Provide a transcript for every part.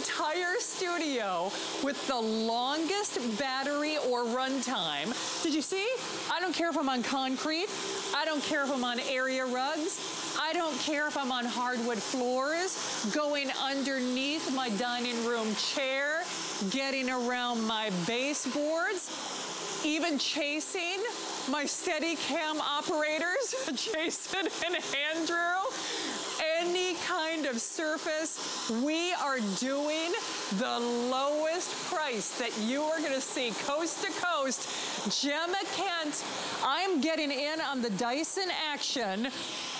entire studio with the longest battery or runtime. Did you see? I don't care if I'm on concrete. I don't care if I'm on area rugs. I don't care if I'm on hardwood floors, going underneath my dining room chair, getting around my baseboards, even chasing my Steadicam operators, Jason and Andrew, kind of surface, we are doing the lowest price that you are gonna see coast to coast. Gemma Kent, I'm getting in on the Dyson action,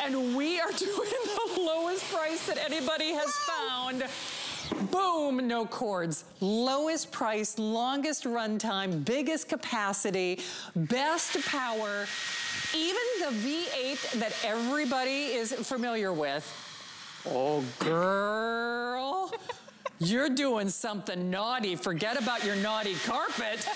and we are doing the lowest price that anybody has found. Boom, no cords. Lowest price, longest runtime, biggest capacity, best power, even the V8 that everybody is familiar with. Oh, girl. You're doing something naughty. Forget about your naughty carpet.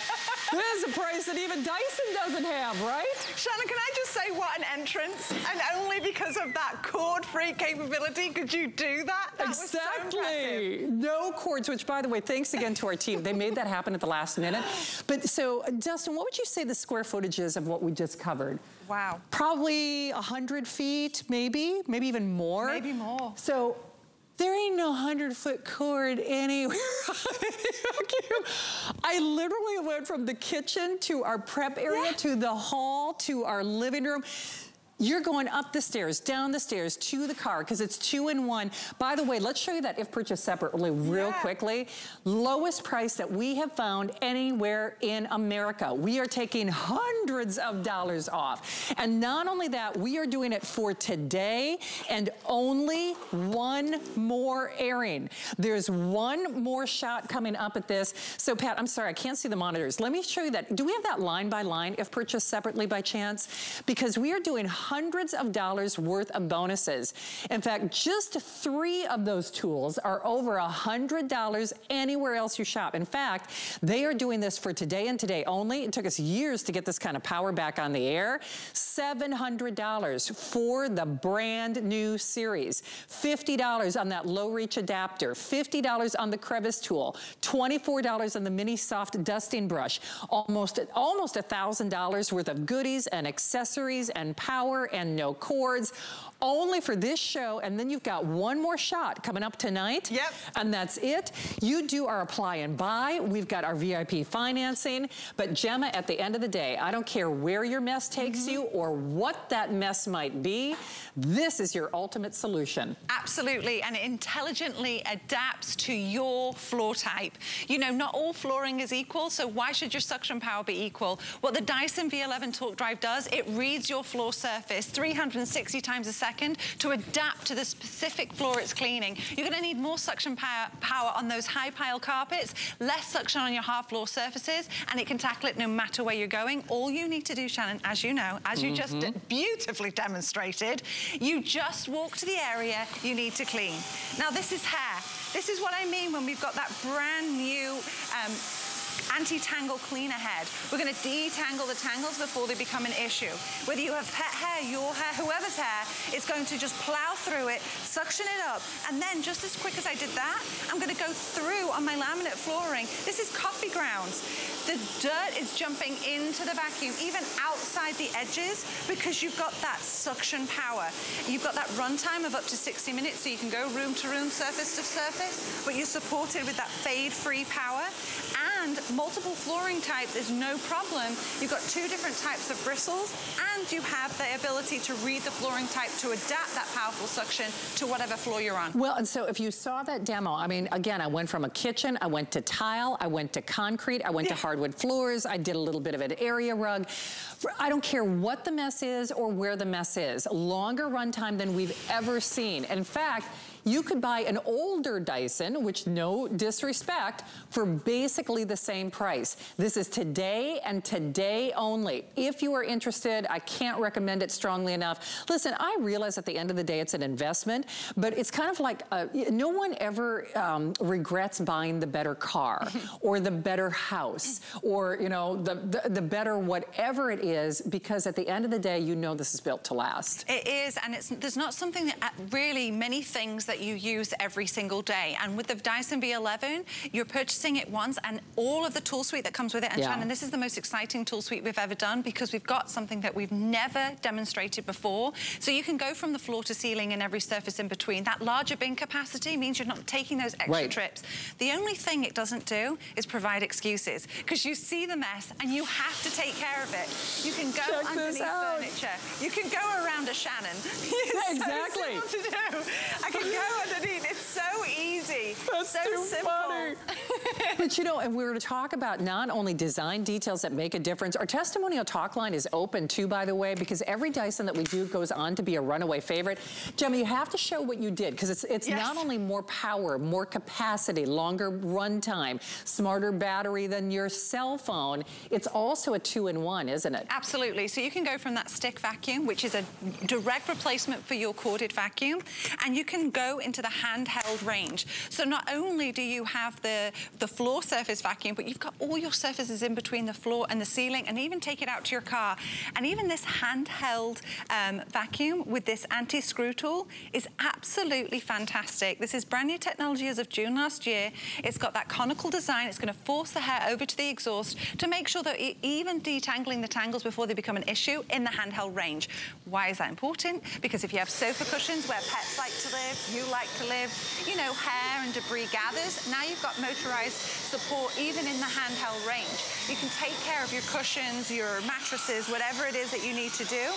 this is a price that even Dyson doesn't have, right? Shannon, can I just say what an entrance? And only because of that cord-free capability could you do that? That exactly. So no cords, which by the way, thanks again to our team. They made that happen at the last minute. But so, Dustin, what would you say the square footage is of what we just covered? Wow. Probably 100 feet, maybe, maybe even more. Maybe more. So there ain't no 100 foot cord anywhere I literally went from the kitchen to our prep area yeah. to the hall to our living room. You're going up the stairs, down the stairs, to the car, because it's two in one. By the way, let's show you that if purchased separately real yeah. quickly. Lowest price that we have found anywhere in America. We are taking hundreds of dollars off. And not only that, we are doing it for today and only one more airing. There's one more shot coming up at this. So Pat, I'm sorry, I can't see the monitors. Let me show you that. Do we have that line by line if purchased separately by chance? Because we are doing hundreds of dollars worth of bonuses. In fact, just three of those tools are over a $100 anywhere else you shop. In fact, they are doing this for today and today only. It took us years to get this kind of power back on the air. $700 for the brand new series. $50 on that low reach adapter. $50 on the crevice tool. $24 on the mini soft dusting brush. Almost, almost $1,000 worth of goodies and accessories and power and no cords only for this show, and then you've got one more shot coming up tonight. Yep. And that's it. You do our apply and buy. We've got our VIP financing. But Gemma, at the end of the day, I don't care where your mess takes mm -hmm. you or what that mess might be, this is your ultimate solution. Absolutely, and it intelligently adapts to your floor type. You know, not all flooring is equal, so why should your suction power be equal? What the Dyson V11 Torque Drive does, it reads your floor surface 360 times a second second to adapt to the specific floor it's cleaning. You're gonna need more suction power, power on those high pile carpets, less suction on your hard floor surfaces, and it can tackle it no matter where you're going. All you need to do, Shannon, as you know, as you mm -hmm. just mm-hmm. beautifully demonstrated, you just walk to the area you need to clean. Now this is hair. This is what I mean when we've got that brand new um, anti-tangle cleaner head. We're gonna detangle the tangles before they become an issue. Whether you have pet hair, your hair, whoever's hair, it's going to just plow through it, suction it up, and then just as quick as I did that, I'm gonna go through on my laminate flooring. This is coffee grounds. The dirt is jumping into the vacuum, even outside the edges, because you've got that suction power. You've got that runtime of up to 60 minutes, so you can go room to room, surface to surface, but you're supported with that fade-free power. And multiple flooring types is no problem. You've got two different types of bristles, and you have the ability to read the flooring type to adapt that powerful suction to whatever floor you're on. Well, and so if you saw that demo, I mean, again, I went from a kitchen, I went to tile, I went to concrete, I went yeah. to hardwood floors, I did a little bit of an area rug. I don't care what the mess is or where the mess is. Longer runtime than we've ever seen. In fact, you could buy an older Dyson, which no disrespect, for basically the same price. This is today and today only. If you are interested, I can't recommend it strongly enough. Listen, I realize at the end of the day it's an investment, but it's kind of like, a, no one ever um, regrets buying the better car or the better house or, you know, the, the, the better whatever it is, because at the end of the day, you know this is built to last. It is, and it's there's not something that uh, really many things that that you use every single day. And with the Dyson V11, you're purchasing it once and all of the tool suite that comes with it. And yeah. Shannon, this is the most exciting tool suite we've ever done because we've got something that we've never demonstrated before. So you can go from the floor to ceiling and every surface in between. That larger bin capacity means you're not taking those extra right. trips. The only thing it doesn't do is provide excuses because you see the mess and you have to take care of it. You can go Check underneath furniture. You can go around a Shannon. exactly. So. I can go underneath. It's so easy. That's so too simple. funny. but you know, and we were to talk about not only design details that make a difference. Our testimonial talk line is open too, by the way, because every Dyson that we do goes on to be a runaway favorite. Gemma, you have to show what you did because it's it's yes. not only more power, more capacity, longer runtime, smarter battery than your cell phone. It's also a two-in-one, isn't it? Absolutely. So you can go from that stick vacuum, which is a direct replacement for your corded vacuum, and you can go into the handheld range. So not only do you have the, the floor surface vacuum, but you've got all your surfaces in between the floor and the ceiling, and even take it out to your car. And even this handheld um, vacuum with this anti-screw tool is absolutely fantastic. This is brand new technology as of June last year. It's got that conical design. It's going to force the hair over to the exhaust to make sure that you're even detangling the tangles before they become an issue in the handheld range. Why is that important? Because if you have sofa cushions where pets like to live, you like to live, you know, hair and debris gathers, now you've got motorized support even in the handheld range. You can take care of your cushions, your mattresses, whatever it is that you need to do,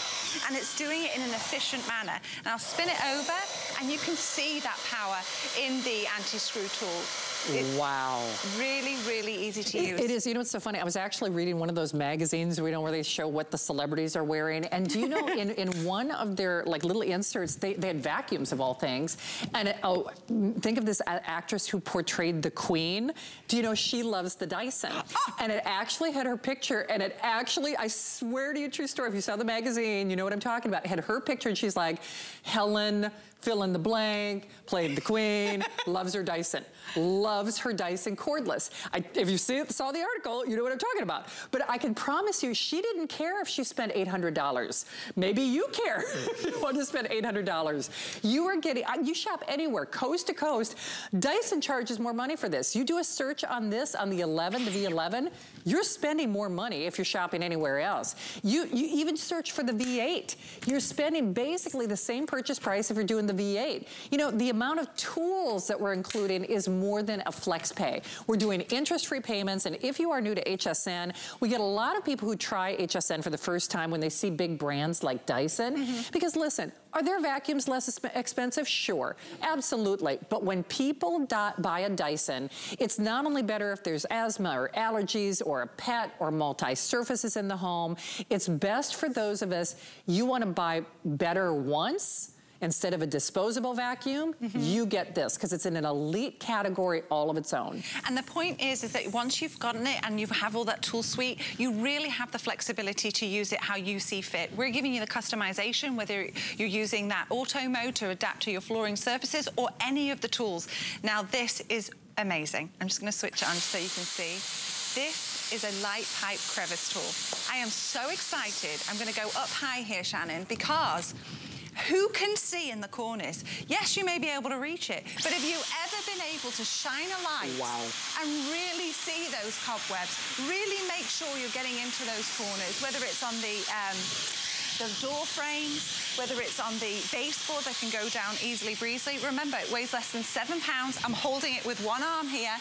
and it's doing it in an efficient manner. And I'll spin it over, and you can see that power in the anti-screw tool. It's wow. Really, really easy to use. It is. You know what's so funny? I was actually reading one of those magazines, where we know, where they show what the celebrities are wearing. And do you know, in, in one of their like little inserts, they, they had vacuums of all things. And it, oh, think of this actress who portrayed the queen. Do you know she loves the Dyson? Oh. And it actually had her picture, and it actually, I swear to you, true story, if you saw the magazine, you know what I'm talking about. It had her picture, and she's like, Helen fill in the blank, played the queen, loves her Dyson, loves her Dyson cordless. I, if you see, saw the article, you know what I'm talking about. But I can promise you, she didn't care if she spent $800. Maybe you care if you want to spend $800. You are getting, you shop anywhere, coast to coast. Dyson charges more money for this. You do a search on this, on the 11, the V11, you're spending more money if you're shopping anywhere else. You, you even search for the V8. You're spending basically the same purchase price if you're doing the V8. You know, the amount of tools that we're including is more than a flex pay. We're doing interest-free payments, and if you are new to HSN, we get a lot of people who try HSN for the first time when they see big brands like Dyson. Mm -hmm. Because listen, are their vacuums less expensive? Sure, absolutely. But when people buy a Dyson, it's not only better if there's asthma or allergies or a pet or multi-surfaces in the home. It's best for those of us, you wanna buy better once, instead of a disposable vacuum, mm -hmm. you get this because it's in an elite category all of its own. And the point is, is that once you've gotten it and you have all that tool suite, you really have the flexibility to use it how you see fit. We're giving you the customization, whether you're using that auto mode to adapt to your flooring surfaces or any of the tools. Now this is amazing. I'm just gonna switch it on so you can see. This is a light pipe crevice tool. I am so excited. I'm gonna go up high here, Shannon, because who can see in the corners? Yes, you may be able to reach it, but have you ever been able to shine a light wow. and really see those cobwebs? Really make sure you're getting into those corners, whether it's on the um, the door frames, whether it's on the baseboard that can go down easily breezily. Remember, it weighs less than seven pounds. I'm holding it with one arm here.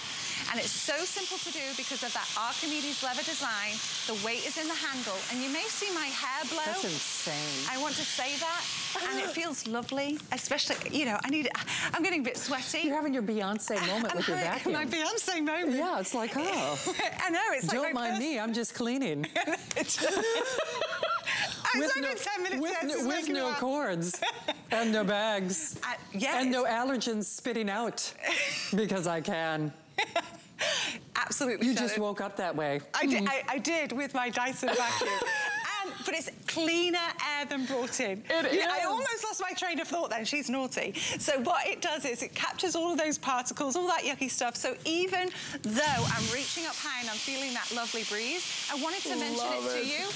And it's so simple to do because of that Archimedes lever design. The weight is in the handle. And you may see my hair blow. That's insane. I want to say that. and it feels lovely, especially, you know, I need, I'm getting a bit sweaty. You're having your Beyonce moment I'm with your vacuum. My Beyonce moment. Yeah, it's like, oh. I know, it's Don't like mind me, I'm just cleaning. With no, 10 minutes with, no, with no cords and no bags. Uh, yeah, and no allergens spitting out because I can. Absolutely. You just woke up that way. I did, I, I did with my Dyson vacuum. but it's cleaner air than brought in. It yeah, I almost lost my train of thought then. She's naughty. So what it does is it captures all of those particles, all that yucky stuff. So even though I'm reaching up high and I'm feeling that lovely breeze, I wanted to mention it, it, to you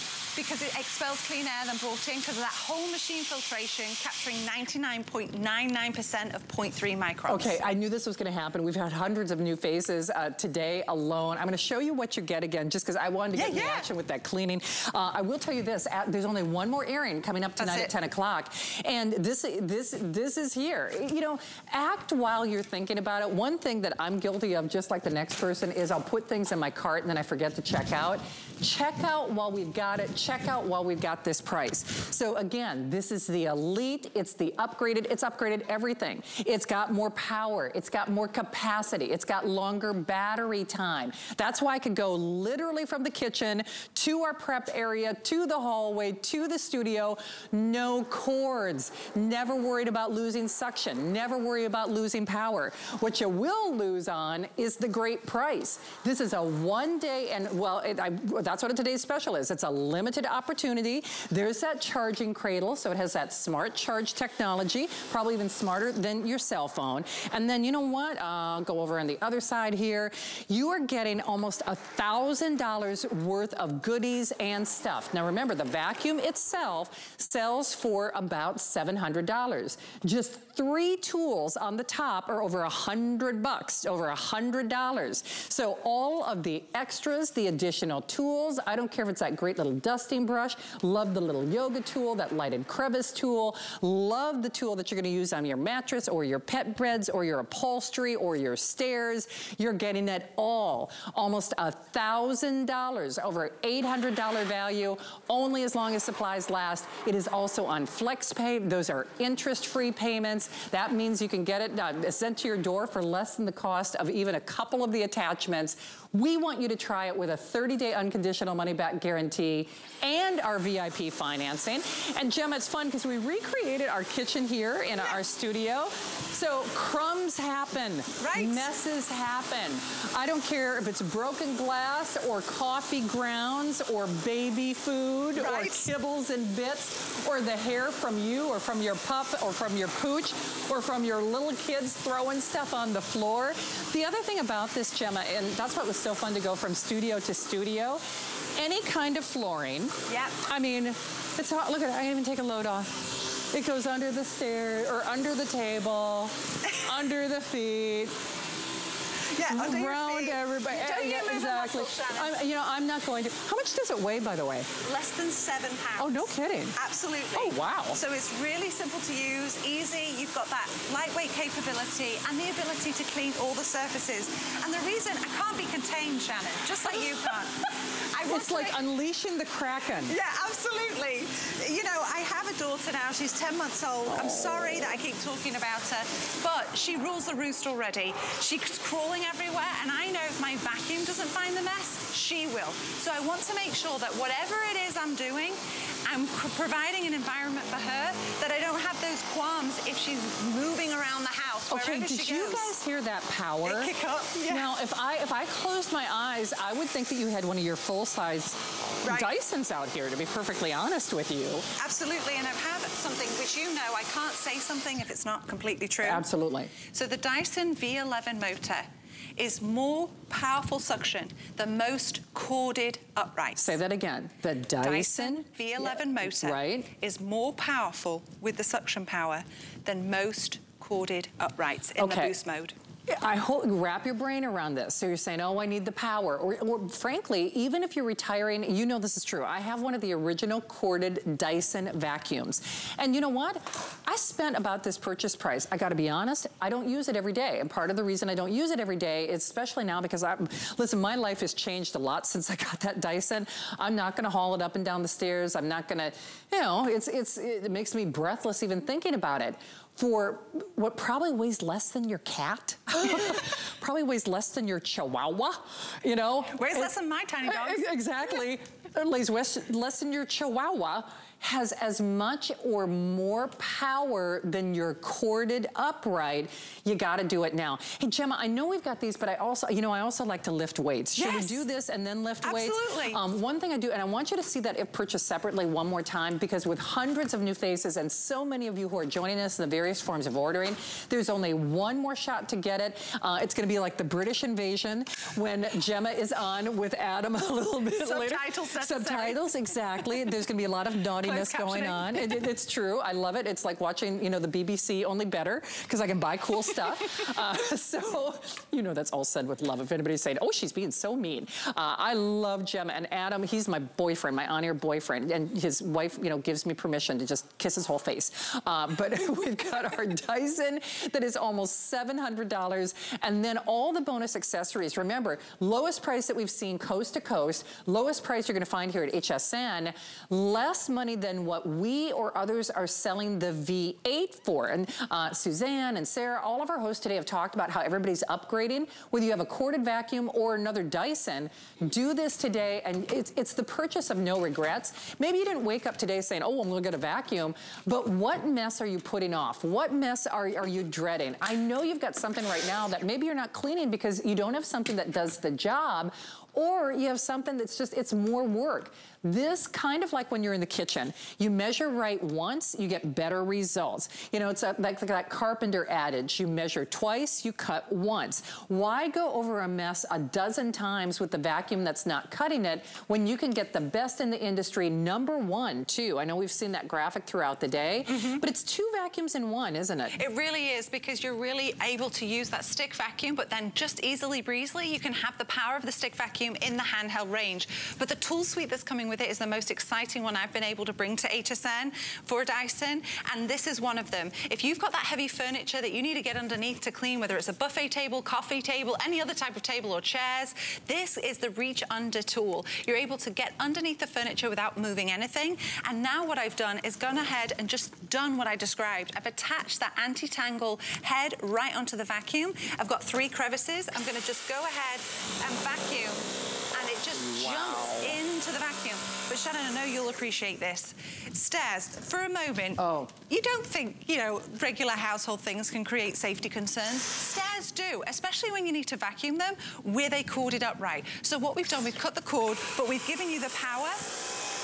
because it expels clean air then brought in because of that whole machine filtration capturing 99.99% of 0.3 microns. Okay, I knew this was gonna happen. We've had hundreds of new faces uh, today alone. I'm gonna show you what you get again, just because I wanted to yeah, get yeah. reaction with that cleaning. Uh, I will tell you this, at, there's only one more airing coming up tonight at 10 o'clock. And this, this, this is here. You know, act while you're thinking about it. One thing that I'm guilty of, just like the next person, is I'll put things in my cart and then I forget to check out. Check out while we've got it. Check out while we've got this price. So again, this is the Elite. It's the upgraded. It's upgraded everything. It's got more power. It's got more capacity. It's got longer battery time. That's why I could go literally from the kitchen to our prep area, to the hallway, to the studio. No cords. Never worried about losing suction. Never worry about losing power. What you will lose on is the great price. This is a one day and well, it, I, that's what today's special is. It's a limited opportunity. There's that charging cradle, so it has that smart charge technology, probably even smarter than your cell phone. And then you know what? I'll go over on the other side here. You are getting almost a $1,000 worth of goodies and stuff. Now remember, the vacuum itself sells for about $700. Just three tools on the top are over a hundred bucks, over a hundred dollars. So all of the extras, the additional tools, I don't care if it's that great little dusting brush, love the little yoga tool, that lighted crevice tool, love the tool that you're gonna use on your mattress or your pet beds or your upholstery or your stairs. You're getting it all. Almost a thousand dollars, over $800 value, only as long as supplies last. It is also on FlexPay. Those are interest-free payments. That means you can get it uh, sent to your door for less than the cost of even a couple of the attachments. We want you to try it with a 30-day unconditional money-back guarantee and our VIP financing. And Gemma, it's fun because we recreated our kitchen here in our studio. So crumbs happen. Right. Messes happen. I don't care if it's broken glass or coffee grounds or baby food right. or kibbles and bits or the hair from you or from your pup or from your pooch or from your little kids throwing stuff on the floor. The other thing about this, Gemma, and that's what was so fun to go from studio to studio, any kind of flooring. Yep. I mean, it's hot. Look at it. I didn't even take a load off. It goes under the stairs or under the table, under the feet. Yeah, oh, around everybody. yeah, exactly. I'm, you know, I'm not going to. How much does it weigh, by the way? Less than seven pounds. Oh, no kidding. Absolutely. Oh, wow. So it's really simple to use, easy. You've got that lightweight capability and the ability to clean all the surfaces. And the reason I can't be contained, Shannon, just like you can't. it's like unleashing the Kraken. Yeah, absolutely. You know, I have a daughter now. She's 10 months old. Oh. I'm sorry that I keep talking about her, but she rules the roost already. She's crawling everywhere, and I know if my vacuum doesn't find the mess, she will. So I want to make sure that whatever it is I'm doing, I'm providing an environment for her that I don't have those qualms if she's moving around the house. Okay, did you guys hear that power? They kick up. Yeah. Now, if I if I closed my eyes, I would think that you had one of your full size right. Dysons out here. To be perfectly honest with you. Absolutely, and I've had something which you know I can't say something if it's not completely true. Absolutely. So the Dyson V11 motor is more powerful suction than most corded uprights. Say that again. The Dyson, Dyson V11 yeah, motor right. is more powerful with the suction power than most corded uprights in okay. the boost mode. I hope you wrap your brain around this. So you're saying, oh, I need the power. Or, or, frankly, even if you're retiring, you know this is true. I have one of the original corded Dyson vacuums. And you know what? I spent about this purchase price. I gotta be honest, I don't use it every day. And part of the reason I don't use it every day is especially now because I'm, listen, my life has changed a lot since I got that Dyson. I'm not gonna haul it up and down the stairs. I'm not gonna, you know, it's, it's, it makes me breathless even thinking about it for what probably weighs less than your cat, probably weighs less than your chihuahua, you know? Weighs less than my tiny dog. Exactly. weighs less than your chihuahua. Has as much or more power than your corded upright, you gotta do it now. Hey, Gemma, I know we've got these, but I also, you know, I also like to lift weights. Should yes. we do this and then lift Absolutely. weights? Absolutely. Um, one thing I do, and I want you to see that if purchased separately one more time, because with hundreds of new faces and so many of you who are joining us in the various forms of ordering, there's only one more shot to get it. Uh, it's gonna be like the British invasion when Gemma is on with Adam a little bit Subtitles later. Subtitles, exactly. There's gonna be a lot of naughtiness going on. It, it, it's true, I love it. It's like watching, you know, the BBC, only better, because I can buy cool stuff. uh, so, you know, that's all said with love. If anybody's saying, oh, she's being so mean. Uh, I love Gemma and Adam. He's my boyfriend, my on-air boyfriend, and his wife, you know, gives me permission to just kiss his whole face. Uh, but we've got our Dyson that is almost $700, and then all the bonus accessories. Remember, lowest price that we've seen coast to coast, lowest price you're gonna find here at HSN, less money than what we or others are selling the V8 for. And uh, Suzanne and Sarah, all of our hosts today have talked about how everybody's upgrading. Whether you have a corded vacuum or another Dyson, do this today. And it's, it's the purchase of no regrets. Maybe you didn't wake up today saying, oh, I'm gonna get a vacuum, but what mess are you putting off? What mess are, are you dreading? I know you've got something right now that maybe you're not cleaning because you don't have something that does the job, or you have something that's just, it's more work. This kind of like when you're in the kitchen, you measure right once, you get better results. You know, it's like that carpenter adage, you measure twice, you cut once. Why go over a mess a dozen times with the vacuum that's not cutting it when you can get the best in the industry, number one, too. I know we've seen that graphic throughout the day, mm -hmm. but it's two vacuums in one, isn't it? It really is because you're really able to use that stick vacuum, but then just easily breezily, you can have the power of the stick vacuum in the handheld range. But the tool suite that's coming with it is the most exciting one I've been able to bring to HSN for Dyson, and this is one of them. If you've got that heavy furniture that you need to get underneath to clean, whether it's a buffet table, coffee table, any other type of table or chairs, this is the reach under tool. You're able to get underneath the furniture without moving anything. And now what I've done is gone ahead and just done what I described. I've attached that anti-tangle head right onto the vacuum. I've got three crevices. I'm gonna just go ahead and vacuum and it just wow. jumps into the vacuum. But Shannon, I know you'll appreciate this. Stairs, for a moment, oh. you don't think, you know, regular household things can create safety concerns. Stairs do, especially when you need to vacuum them where they corded up right. So what we've done, we've cut the cord, but we've given you the power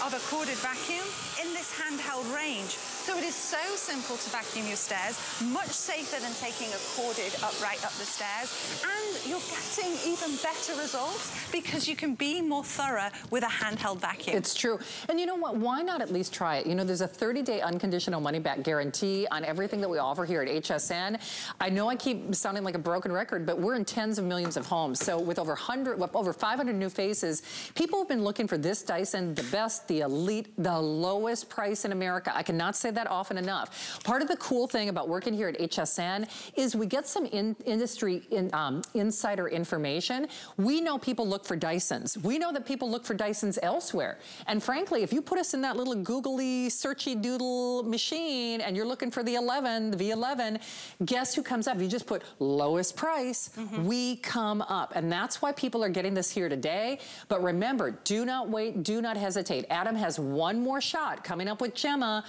of a corded vacuum in this handheld range. So it is so simple to vacuum your stairs, much safer than taking a corded upright up the stairs. And you're getting even better results because you can be more thorough with a handheld vacuum. It's true. And you know what? Why not at least try it? You know, there's a 30-day unconditional money-back guarantee on everything that we offer here at HSN. I know I keep sounding like a broken record, but we're in tens of millions of homes. So with over 100, over 500 new faces, people have been looking for this Dyson, the best, the elite, the lowest price in America. I cannot say that often enough. Part of the cool thing about working here at HSN is we get some in industry in, um, insider information. We know people look for Dysons. We know that people look for Dysons elsewhere. And frankly, if you put us in that little googly, searchy doodle machine and you're looking for the 11, the V11, guess who comes up? If you just put lowest price, mm -hmm. we come up. And that's why people are getting this here today. But remember, do not wait, do not hesitate. Adam has one more shot coming up with Gemma.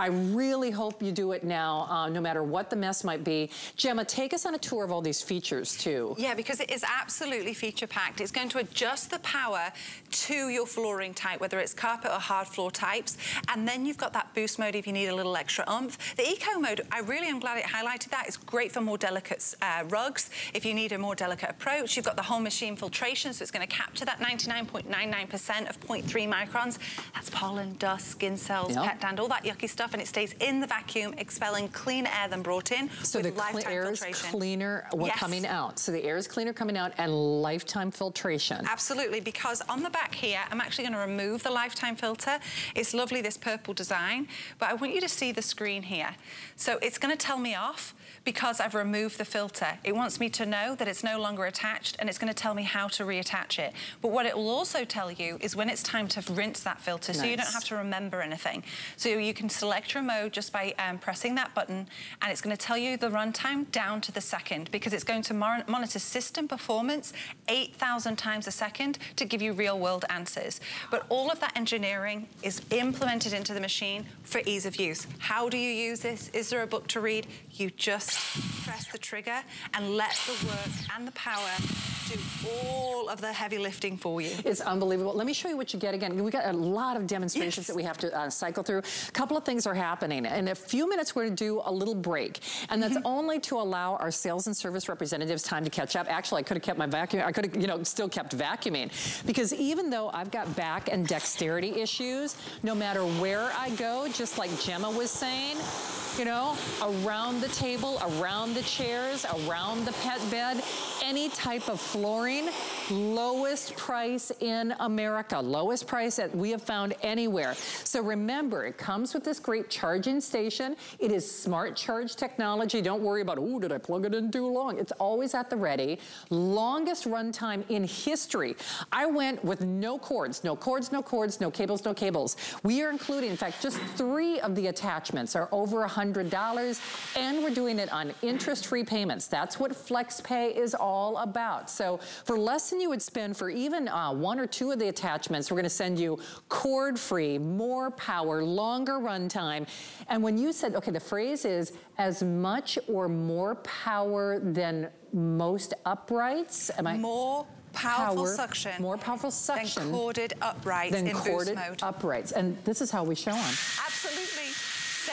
I really hope you do it now, uh, no matter what the mess might be. Gemma, take us on a tour of all these features too. Yeah, because it is absolutely feature packed. It's going to adjust the power to your flooring type, whether it's carpet or hard floor types. And then you've got that boost mode if you need a little extra oomph. The eco mode, I really am glad it highlighted that. It's great for more delicate uh, rugs. If you need a more delicate approach, you've got the whole machine filtration, so it's going to capture that 99.99% of 0.3 microns. That's pollen, dust, skin cells, yep. pet dander, all that yucky stuff and it stays in the vacuum, expelling cleaner air than brought in. So the air is cleaner uh, yes. coming out. So the air is cleaner coming out and lifetime filtration. Absolutely, because on the back here, I'm actually going to remove the lifetime filter. It's lovely, this purple design, but I want you to see the screen here. So it's going to tell me off because I've removed the filter. It wants me to know that it's no longer attached and it's gonna tell me how to reattach it. But what it will also tell you is when it's time to rinse that filter nice. so you don't have to remember anything. So you can select your mode just by um, pressing that button and it's gonna tell you the runtime down to the second because it's going to monitor system performance 8,000 times a second to give you real world answers. But all of that engineering is implemented into the machine for ease of use. How do you use this? Is there a book to read? You just press the trigger and let the work and the power do all of the heavy lifting for you. It's unbelievable. Let me show you what you get again. We got a lot of demonstrations yes. that we have to uh, cycle through. A couple of things are happening. In a few minutes, we're gonna do a little break. And that's mm -hmm. only to allow our sales and service representatives time to catch up. Actually, I could have kept my vacuum. I could have, you know, still kept vacuuming. Because even though I've got back and dexterity issues, no matter where I go, just like Gemma was saying, you know, around the table, around the chairs, around the pet bed, any type of flooring, lowest price in America, lowest price that we have found anywhere. So remember, it comes with this great charging station. It is smart charge technology. Don't worry about, oh, did I plug it in too long? It's always at the ready. Longest runtime in history. I went with no cords, no cords, no cords, no cables, no cables. We are including, in fact, just three of the attachments are over 100 $100 and we're doing it on interest-free payments. That's what FlexPay is all about. So for less than you would spend for even uh, one or two of the attachments, we're gonna send you cord-free, more power, longer runtime. And when you said, okay, the phrase is as much or more power than most uprights, am I? More powerful power, suction. More powerful suction. Than corded uprights than in corded boost mode. uprights. And this is how we show them. Absolutely.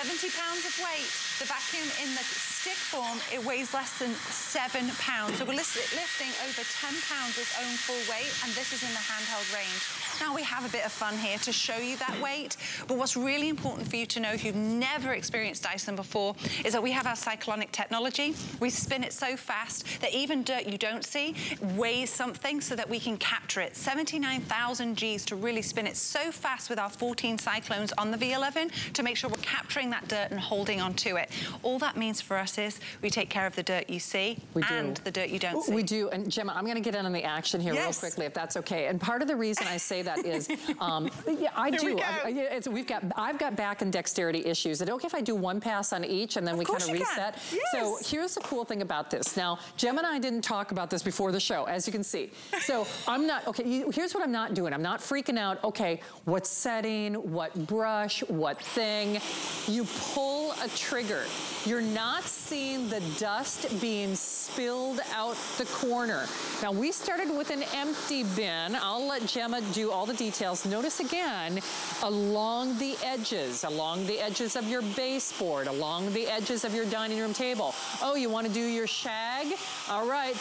70 pounds of weight. The vacuum in the stick form, it weighs less than seven pounds. So we're lifting over 10 pounds its own full weight, and this is in the handheld range. Now we have a bit of fun here to show you that weight, but what's really important for you to know if you've never experienced Dyson before is that we have our cyclonic technology. We spin it so fast that even dirt you don't see weighs something so that we can capture it. 79,000 Gs to really spin it so fast with our 14 cyclones on the V11 to make sure we're capturing that dirt and holding on to it. All that means for us is we take care of the dirt you see we and do. the dirt you don't see. We do, and Gemma, I'm gonna get in on the action here yes. real quickly if that's okay. And part of the reason I say that is, um, yeah, I Here do. I, we've got, I've got back and dexterity issues. Is it okay if I do one pass on each and then of we kind of reset? Yes. So here's the cool thing about this. Now, Gemma and I didn't talk about this before the show, as you can see. So I'm not, okay, you, here's what I'm not doing. I'm not freaking out, okay, what setting, what brush, what thing. You pull a trigger. You're not seeing the dust being spilled out the corner. Now, we started with an empty bin. I'll let Gemma do all the details. Notice again, along the edges, along the edges of your baseboard, along the edges of your dining room table. Oh, you wanna do your shag? All right,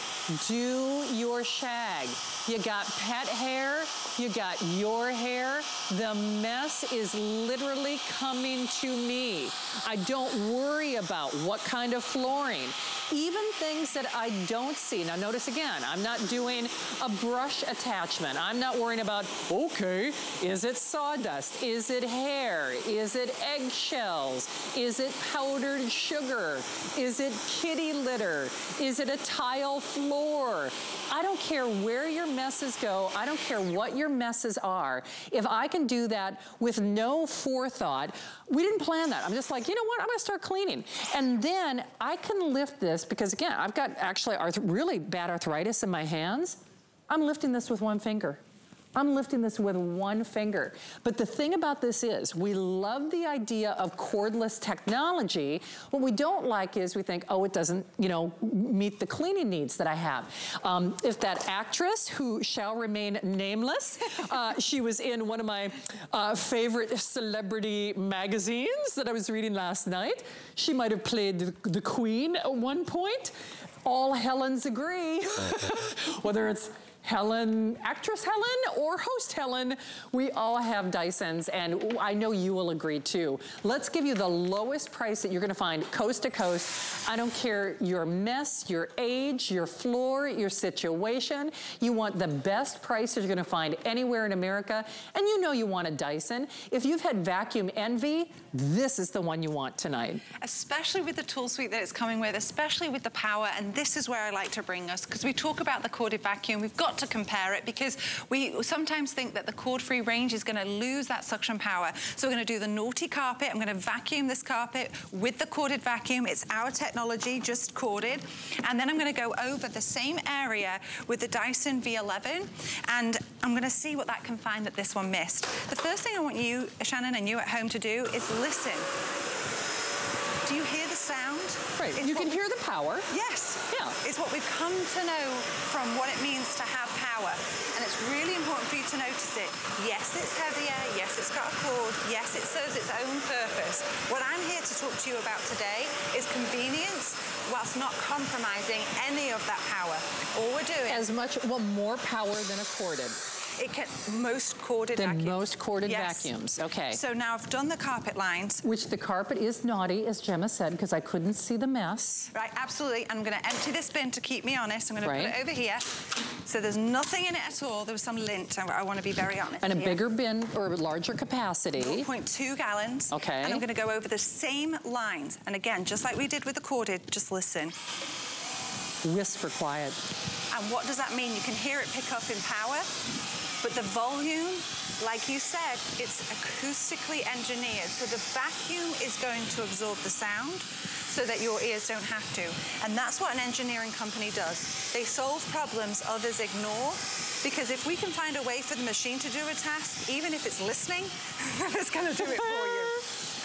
do your shag. You got pet hair, you got your hair. The mess is literally coming to me. I don't worry about what kind of flooring even things that I don't see. Now notice again, I'm not doing a brush attachment. I'm not worrying about, okay, is it sawdust? Is it hair? Is it eggshells? Is it powdered sugar? Is it kitty litter? Is it a tile floor? I don't care where your messes go. I don't care what your messes are. If I can do that with no forethought, we didn't plan that. I'm just like, you know what? I'm gonna start cleaning. And then I can lift this because again, I've got actually really bad arthritis in my hands. I'm lifting this with one finger. I'm lifting this with one finger. But the thing about this is, we love the idea of cordless technology. What we don't like is we think, oh, it doesn't, you know, meet the cleaning needs that I have. Um, if that actress, who shall remain nameless, uh, she was in one of my uh, favorite celebrity magazines that I was reading last night. She might have played the, the queen at one point. All Helens agree. Whether it's Helen, actress Helen or host Helen, we all have Dysons and I know you will agree too. Let's give you the lowest price that you're gonna find coast to coast. I don't care your mess, your age, your floor, your situation. You want the best price that you're gonna find anywhere in America and you know you want a Dyson. If you've had vacuum envy, this is the one you want tonight. Especially with the tool suite that it's coming with, especially with the power and this is where I like to bring us because we talk about the corded vacuum. We've got to compare it because we sometimes think that the cord-free range is gonna lose that suction power. So we're gonna do the naughty carpet. I'm gonna vacuum this carpet with the corded vacuum. It's our technology, just corded. And then I'm gonna go over the same area with the Dyson V11 and I'm gonna see what that can find that this one missed. The first thing I want you, Shannon, and you at home to do is listen. Do you hear sound? Right, it's you can hear the power. Yes. Yeah. It's what we've come to know from what it means to have power. And it's really important for you to notice it. Yes, it's heavier. Yes, it's got a cord. Yes, it serves its own purpose. What I'm here to talk to you about today is convenience whilst not compromising any of that power. All we're doing... As much, well, more power than a corded. It can, most corded the vacuums. most corded yes. vacuums, okay. So now I've done the carpet lines. Which the carpet is naughty, as Gemma said, because I couldn't see the mess. Right, absolutely. I'm gonna empty this bin to keep me honest. I'm gonna right. put it over here. So there's nothing in it at all. There was some lint, I, I wanna be very honest. And a here. bigger bin or a larger capacity. 0.2 gallons. Okay. And I'm gonna go over the same lines. And again, just like we did with the corded, just listen. Whisper quiet. And what does that mean? You can hear it pick up in power. But the volume, like you said, it's acoustically engineered. So the vacuum is going to absorb the sound so that your ears don't have to. And that's what an engineering company does. They solve problems others ignore because if we can find a way for the machine to do a task, even if it's listening, it's gonna do it for you.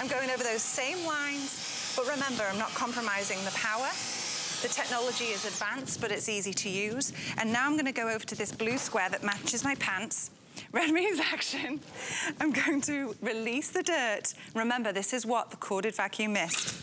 I'm going over those same lines, but remember, I'm not compromising the power. The technology is advanced, but it's easy to use. And now I'm gonna go over to this blue square that matches my pants. Red means action. I'm going to release the dirt. Remember, this is what the corded vacuum missed.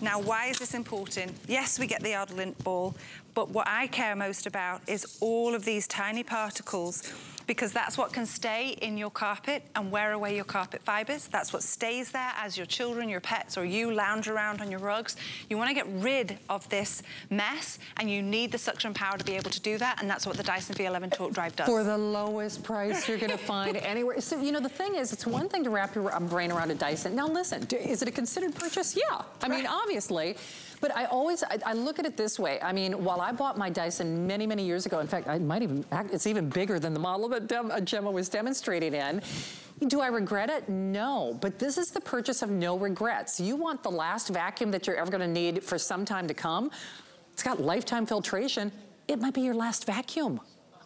Now, why is this important? Yes, we get the odd lint ball, but what I care most about is all of these tiny particles because that's what can stay in your carpet and wear away your carpet fibers. That's what stays there as your children, your pets, or you lounge around on your rugs. You wanna get rid of this mess and you need the suction power to be able to do that and that's what the Dyson V11 Torque Drive does. For the lowest price you're gonna find anywhere. So, you know, the thing is, it's one thing to wrap your brain around a Dyson. Now listen, is it a considered purchase? Yeah. I mean, obviously, but I always, I, I, look at it this way. I mean, while I bought my Dyson many, many years ago, in fact, I might even, it's even bigger than the model that uh, Gemma was demonstrating in. Do I regret it? No, but this is the purchase of no regrets. You want the last vacuum that you're ever gonna need for some time to come. It's got lifetime filtration. It might be your last vacuum.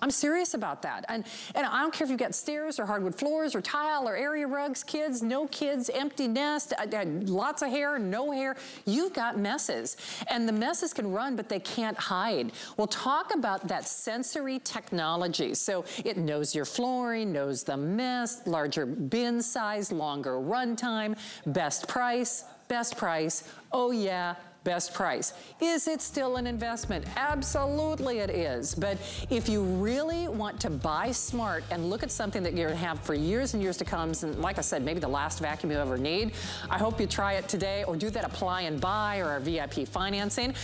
I'm serious about that. And, and I don't care if you've got stairs or hardwood floors or tile or area rugs, kids, no kids, empty nest, uh, uh, lots of hair, no hair. You've got messes. And the messes can run, but they can't hide. We'll talk about that sensory technology. So it knows your flooring, knows the mess, larger bin size, longer run time, best price, best price. Oh yeah, best price. Is it still an investment? Absolutely it is. But if you really want to buy smart and look at something that you're gonna have for years and years to come, and like I said, maybe the last vacuum you ever need, I hope you try it today or do that apply and buy or our VIP financing.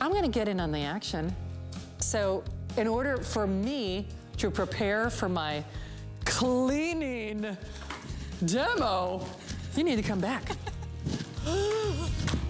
I'm gonna get in on the action. So in order for me to prepare for my cleaning demo, you need to come back.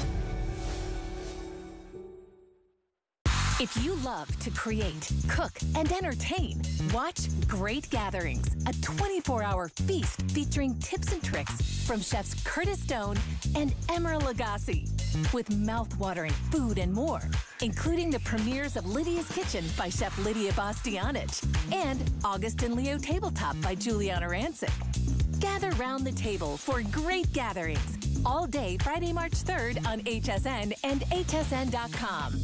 If you love to create, cook, and entertain, watch Great Gatherings, a 24 hour feast featuring tips and tricks from chefs Curtis Stone and Emeril Lagasse. With mouth-watering food and more, including the premieres of Lidia's Kitchen by Chef Lidia Bastianich and August and Leo Tabletop by Giuliana Rancic. Gather round the table for Great Gatherings all day Friday, March 3rd on HSN and hsn.com.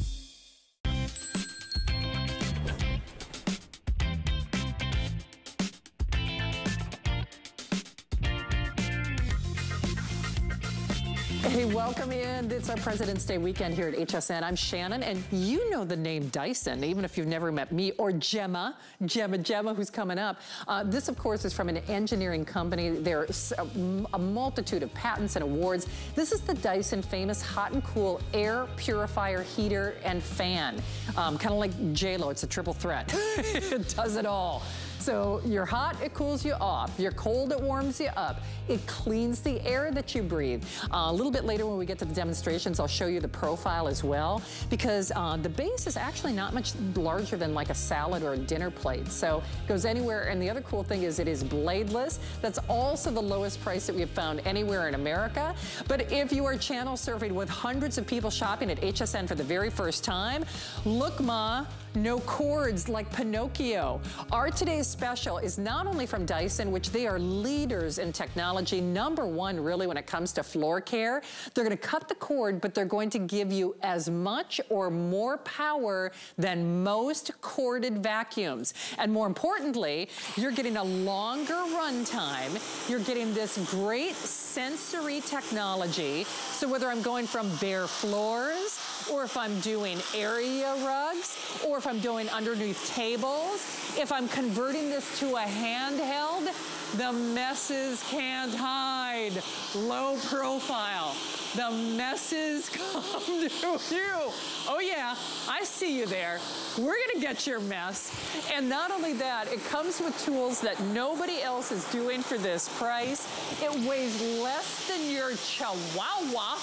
Hey, welcome in. It's our President's Day weekend here at HSN. I'm Shannon, and you know the name Dyson, even if you've never met me, or Gemma, Gemma, Gemma, who's coming up. Uh, this, of course, is from an engineering company. There's a, a, multitude of patents and awards. This is the Dyson famous hot and cool air purifier heater and fan. Um, kind of like J-Lo, it's a triple threat. it does it all. So you're hot, it cools you off. You're cold, it warms you up. It cleans the air that you breathe. Uh, a little bit later when we get to the demonstrations, I'll show you the profile as well because uh, the base is actually not much larger than like a salad or a dinner plate. So it goes anywhere. And the other cool thing is it is bladeless. That's also the lowest price that we have found anywhere in America. But if you are channel surfing with hundreds of people shopping at HSN for the very first time, look, Ma, no cords like Pinocchio. Our today's special is not only from Dyson, which they are leaders in technology, number one really when it comes to floor care. They're gonna cut the cord, but they're going to give you as much or more power than most corded vacuums. And more importantly, you're getting a longer run time. You're getting this great sensory technology. So whether I'm going from bare floors, or if I'm doing area rugs, or if I'm doing underneath tables, if I'm converting this to a handheld, the messes can't hide. Low profile. The messes come to you. Oh yeah, I see you there. We're gonna get your mess. And not only that, it comes with tools that nobody else is doing for this price. It weighs less than your chihuahua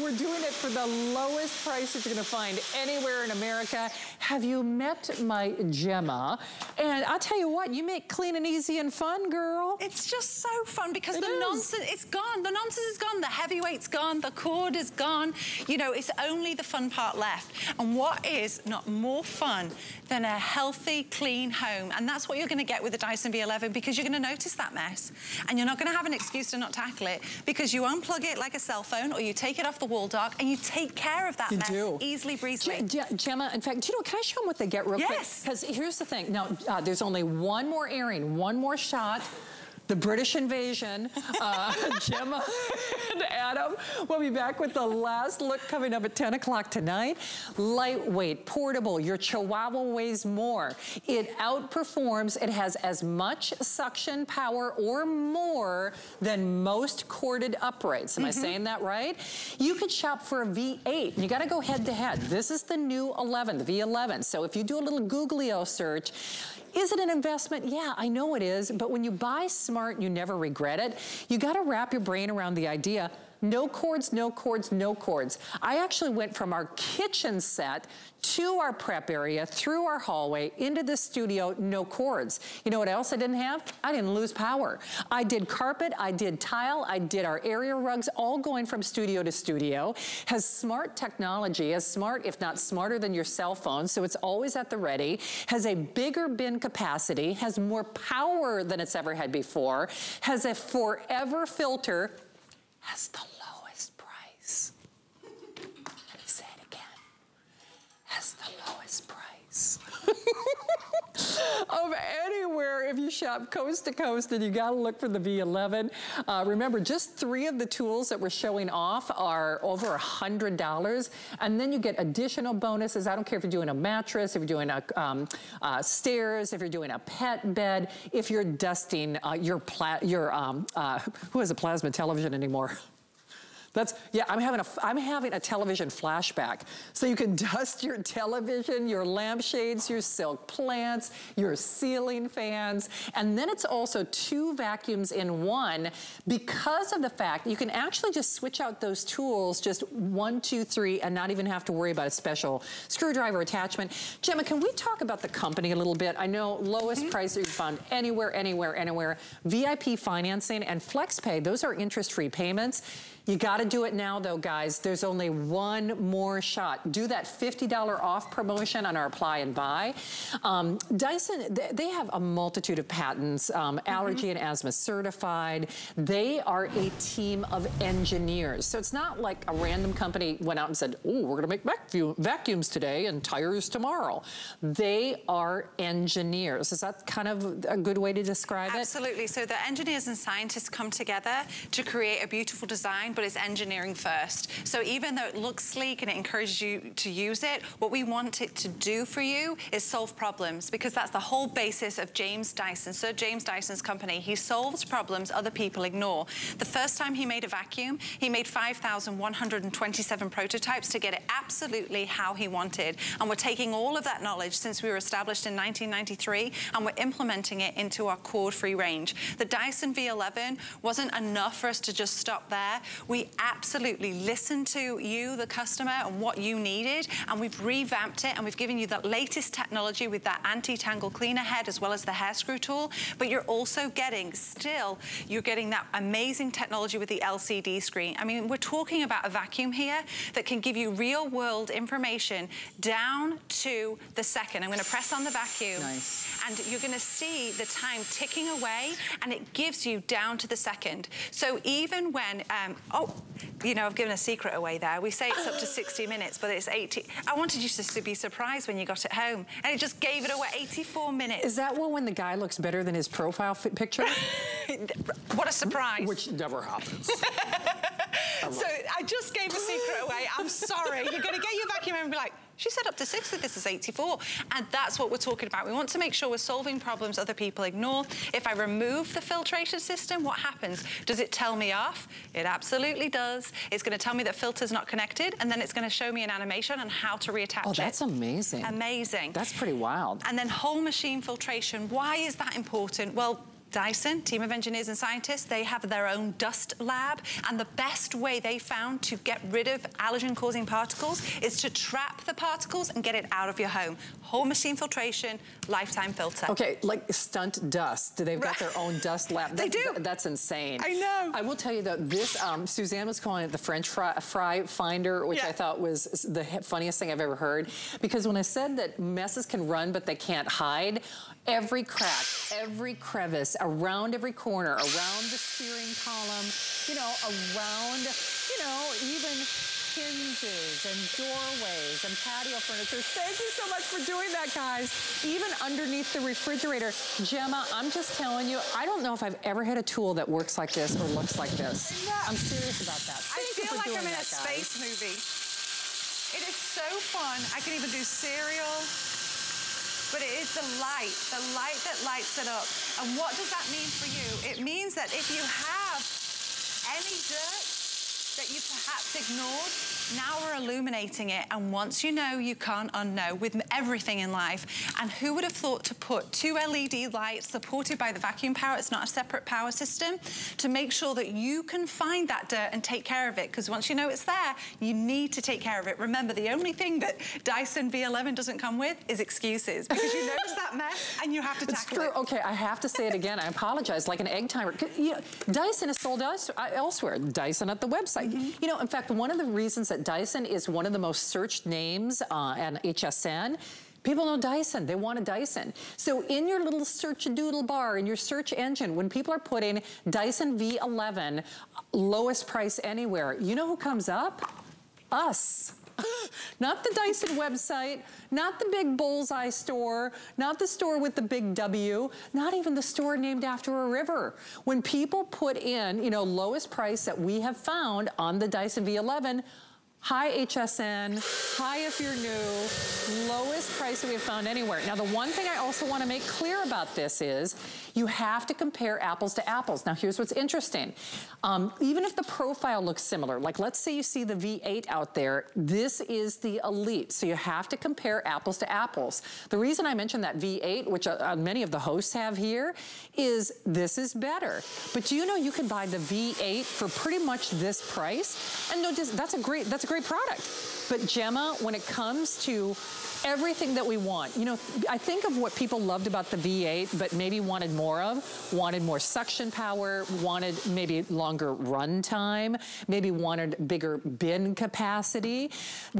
we're doing it for the lowest price that you're gonna find anywhere in America. Have you met my Gemma? And I'll tell you what, you make clean and easy and fun, girl. It's just so fun because it the is. nonsense, it's gone. The nonsense is gone, the heavyweight's gone, the cord is gone. You know, it's only the fun part left. And what is not more fun than a healthy, clean home? And that's what you're gonna get with the Dyson V11 because you're gonna notice that mess. And you're not gonna have an excuse to not tackle it because you unplug it like a cell phone or you take it off the wall dock and you take care of that You mess do. easily, breezily. Ge- Ge- Gemma, in fact, do you know, can I show them what they get real quick? Yes. Because here's the thing. Now, uh, there's only one more airing, one more shot. The British invasion. Uh, Gemma and Adam We'll be back with the last look coming up at 10 o'clock tonight. Lightweight, portable, your Chihuahua weighs more. It outperforms, it has as much suction power or more than most corded uprights. Am I saying that right? You could shop for a V8. You gotta go head to head. This is the new 11, the V11. So if you do a little Googlio search, is it an investment? Yeah, I know it is, but when you buy smart, you never regret it. You gotta wrap your brain around the idea no cords, no cords, no cords. I actually went from our kitchen set to our prep area, through our hallway, into the studio, no cords. You know what else I didn't have? I didn't lose power. I did carpet, I did tile, I did our area rugs, all going from studio to studio. Has smart technology, as smart, if not smarter than your cell phone, so it's always at the ready. Has a bigger bin capacity, has more power than it's ever had before, has a forever filter, has the lowest price. Let me say it again. Has the lowest price. of anywhere if you shop coast to coast and you gotta look for the V11. Uh, remember, just three of the tools that we're showing off are over a $100 and then you get additional bonuses. I don't care if you're doing a mattress, if you're doing a um, uh, stairs, if you're doing a pet bed, if you're dusting uh, your, pla your um, uh, who has a plasma television anymore? That's, yeah, I'm having a, I'm having a television flashback. So you can dust your television, your lampshades, your silk plants, your ceiling fans, and then it's also two vacuums in one because of the fact you can actually just switch out those tools just one, two, three, and not even have to worry about a special screwdriver attachment. Gemma, can we talk about the company a little bit? I know lowest mm -hmm. price you found anywhere, anywhere, anywhere. VIP financing and FlexPay, those are interest-free payments. You gotta do it now though, guys. There's only one more shot. Do that $50 off promotion on our apply and buy. Um, Dyson, they have a multitude of patents, um, mm -hmm. allergy and asthma certified. They are a team of engineers. So it's not like a random company went out and said, oh, we're gonna make vacuum, vacuums today and tires tomorrow. They are engineers. Is that kind of a good way to describe Absolutely. it? Absolutely. So the engineers and scientists come together to create a beautiful design but it's engineering first. So even though it looks sleek and it encourages you to use it, what we want it to do for you is solve problems because that's the whole basis of James Dyson, Sir James Dyson's company. He solves problems other people ignore. The first time he made a vacuum, he made 5,127 prototypes to get it absolutely how he wanted. And we're taking all of that knowledge since we were established in 1993 and we're implementing it into our cord-free range. The Dyson V11 wasn't enough for us to just stop there. We absolutely listened to you, the customer, and what you needed, and we've revamped it, and we've given you the latest technology with that anti-tangle cleaner head, as well as the hair screw tool, but you're also getting, still, you're getting that amazing technology with the LCD screen. I mean, we're talking about a vacuum here that can give you real world information down to the second. I'm gonna press on the vacuum. Nice. And you're gonna see the time ticking away, and it gives you down to the second. So even when, um, Oh, you know, I've given a secret away there. We say it's up to 60 minutes, but it's 80. I wanted you to be surprised when you got it home. And it just gave it away 84 minutes. Is that one when the guy looks better than his profile picture? what a surprise. Which never happens. so I just gave a secret away. I'm sorry. You're going to get your vacuum and be like, she said up to 60, this is 84. And that's what we're talking about. We want to make sure we're solving problems other people ignore. If I remove the filtration system, what happens? Does it tell me off? It absolutely does. It's going to tell me that filter's not connected, and then it's going to show me an animation on how to reattach oh, it. oh, that's amazing. Amazing. That's pretty wild. And then whole machine filtration. Why is that important? Well, Dyson, team of engineers and scientists, they have their own dust lab. And the best way they found to get rid of allergen-causing particles is to trap the particles and get it out of your home. Whole machine filtration, lifetime filter. Okay, like stunt dust. They've got their own dust lab. they do. That's insane. I know. I will tell you though, this, um, Suzanne was calling it the French fry, fry finder, which yeah. I thought was the funniest thing I've ever heard. Because when I said that messes can run, but they can't hide, every crack, every crevice, around every corner, around the steering column, you know, around, you know, even hinges and doorways and patio furniture. Thank you so much for doing that, guys. Even underneath the refrigerator. Gemma, I'm just telling you, I don't know if I've ever had a tool that works like this or looks like this. I'm serious about that. Thank I feel like I'm in that, a space movie. It is so fun. I can even do cereal but it is the light, the light that lights it up. And what does that mean for you? It means that if you have any dirt that you perhaps ignored, now we're illuminating it. And once you know, you can't unknow with everything in life. And who would have thought to put two LED lights supported by the vacuum power, it's not a separate power system, to make sure that you can find that dirt and take care of it. Because once you know it's there, you need to take care of it. Remember, the only thing that Dyson V11 doesn't come with is excuses. Because you notice that mess and you have to tackle true. it. Okay, I have to say it again. I apologize. Like an egg timer. You know, Dyson is sold uh, elsewhere. Dyson at the website. You know, in fact, one of the reasons that Dyson is one of the most searched names uh, on HSN People know Dyson, they want a Dyson. So in your little search doodle bar, in your search engine, when people are putting Dyson V11, lowest price anywhere, you know who comes up? Us. not the Dyson website, not the big bullseye store, not the store with the big W, not even the store named after a river. When people put in, you know, lowest price that we have found on the Dyson V11, High HSN, high if you're new, lowest price that we've found anywhere. Now, the one thing I also wanna make clear about this is you have to compare apples to apples. Now, here's what's interesting. Um, even if the profile looks similar, like let's say you see the V8 out there, this is the Elite, so you have to compare apples to apples. The reason I mentioned that V8, which uh, uh, many of the hosts have here, is this is better. But do you know you can buy the V8 for pretty much this price? And no, that's a great, that's a great great product. But Gemma, when it comes to everything that we want. You know, I think of what people loved about the V8, but maybe wanted more of, wanted more suction power, wanted maybe longer run time, maybe wanted bigger bin capacity.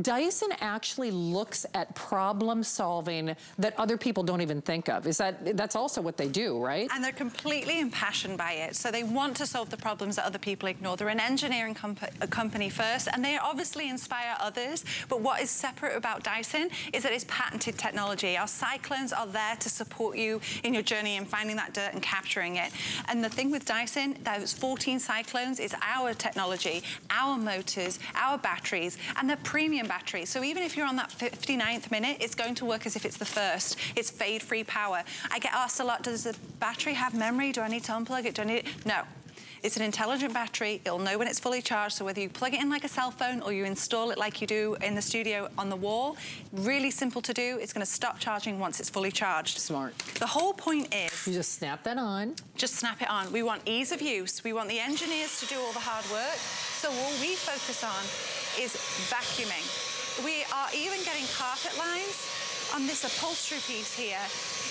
Dyson actually looks at problem solving that other people don't even think of. Is that, that's also what they do, right? And they're completely impassioned by it. So they want to solve the problems that other people ignore. They're an engineering comp uh, company first, and they obviously inspire others. But what is separate about Dyson is that is patented technology. Our cyclones are there to support you in your journey in finding that dirt and capturing it. And the thing with Dyson, those 14 cyclones is our technology, our motors, our batteries, and they're premium batteries. So even if you're on that 59th minute, it's going to work as if it's the first. It's fade-free power. I get asked a lot, does the battery have memory? Do I need to unplug it? Do I need it? No. It's an intelligent battery. It'll know when it's fully charged. So whether you plug it in like a cell phone or you install it like you do in the studio on the wall, really simple to do. It's gonna stop charging once it's fully charged. Smart. The whole point is... You just snap that on. Just snap it on. We want ease of use. We want the engineers to do all the hard work. So all we focus on is vacuuming. We are even getting carpet lines on this upholstery piece here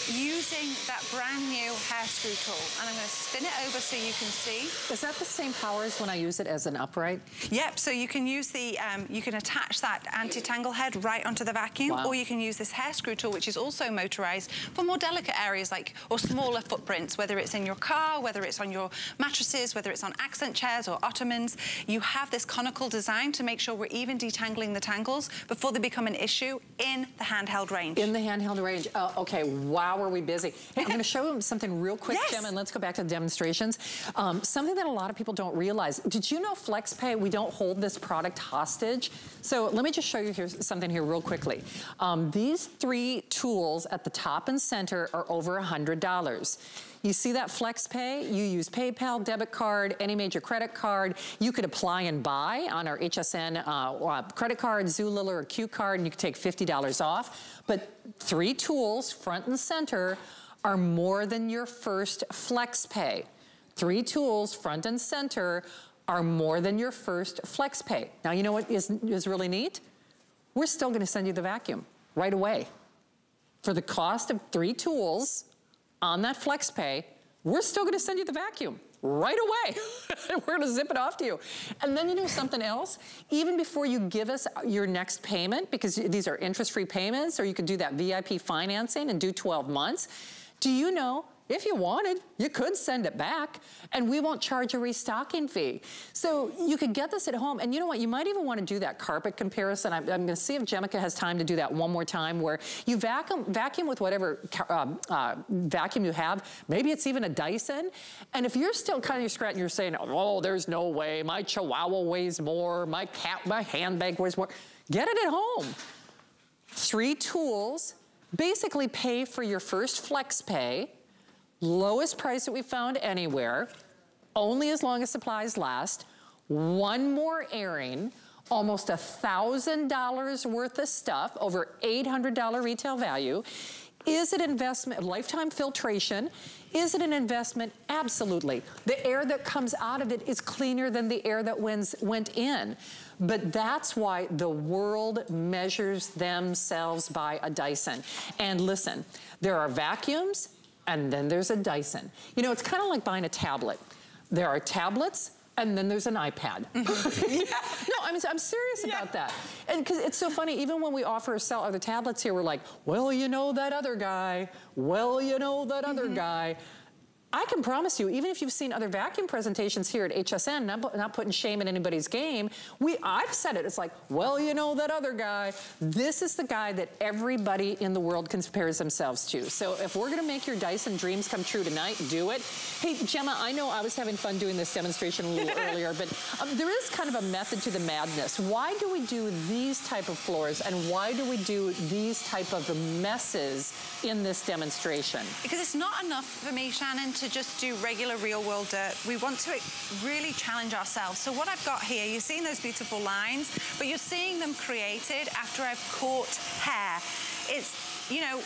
using that brand new hair screw tool. And I'm going to spin it over so you can see. Is that the same power as when I use it as an upright? Yep, so you can use the, um, you can attach that anti-tangle head right onto the vacuum, wow. or you can use this hair screw tool, which is also motorized for more delicate areas like, or smaller footprints, whether it's in your car, whether it's on your mattresses, whether it's on accent chairs or ottomans. You have this conical design to make sure we're even detangling the tangles before they become an issue in the handheld range range. In the handheld range. Uh, okay, wow, are we busy. I'm gonna show them something real quick, yes. Jim, and let's go back to the demonstrations. Um, something that a lot of people don't realize. Did you know FlexPay, we don't hold this product hostage? So let me just show you here something here real quickly. Um, these three tools at the top and center are over $100. You see that FlexPay? You use PayPal, debit card, any major credit card. You could apply and buy on our HSN uh, uh, credit card, Zulily or Q card, and you could take $50 off. But three tools, front and center, are more than your first flex pay. Three tools, front and center, are more than your first flex pay. Now, you know what is, is really neat? We're still gonna send you the vacuum right away. For the cost of three tools, on that flex pay, we're still gonna send you the vacuum right away. we're gonna zip it off to you. And then you know something else? Even before you give us your next payment, because these are interest-free payments, or you could do that VIP financing and do 12 months, do you know if you wanted, you could send it back and we won't charge a restocking fee. So you could get this at home. And you know what? You might even want to do that carpet comparison. I'm, I'm going to see if Jemica has time to do that one more time where you vacuum, vacuum with whatever uh, uh, vacuum you have. Maybe it's even a Dyson. And if you're still kind of scratching, you're saying, oh, there's no way. My Chihuahua weighs more. My cat, my handbag weighs more. Get it at home. Three tools. Basically pay for your first flex pay lowest price that we found anywhere, only as long as supplies last, one more airing, almost a $1,000 worth of stuff, over $800 retail value. Is it investment, lifetime filtration? Is it an investment? Absolutely. The air that comes out of it is cleaner than the air that went, went in. But that's why the world measures themselves by a Dyson. And listen, there are vacuums, and then there's a Dyson. You know, it's kind of like buying a tablet. There are tablets, and then there's an iPad. No, I'm, I'm serious yeah. about that. And because it's so funny, even when we offer or sell other tablets here, we're like, well, you know that other guy. Well, you know that other mm -hmm. guy. I can promise you, even if you've seen other vacuum presentations here at HSN, not, not putting shame in anybody's game, we I've said it. It's like, well, you know that other guy. This is the guy that everybody in the world compares themselves to. So if we're gonna make your Dyson dreams come true tonight, do it. Hey, Gemma, I know I was having fun doing this demonstration a little earlier, but um, there is kind of a method to the madness. Why do we do these type of floors and why do we do these type of messes in this demonstration? Because it's not enough for me, Shannon, to just do regular real world dirt. We want to really challenge ourselves. So what I've got here, you're seeing those beautiful lines, but you're seeing them created after I've caught hair. It's, you know,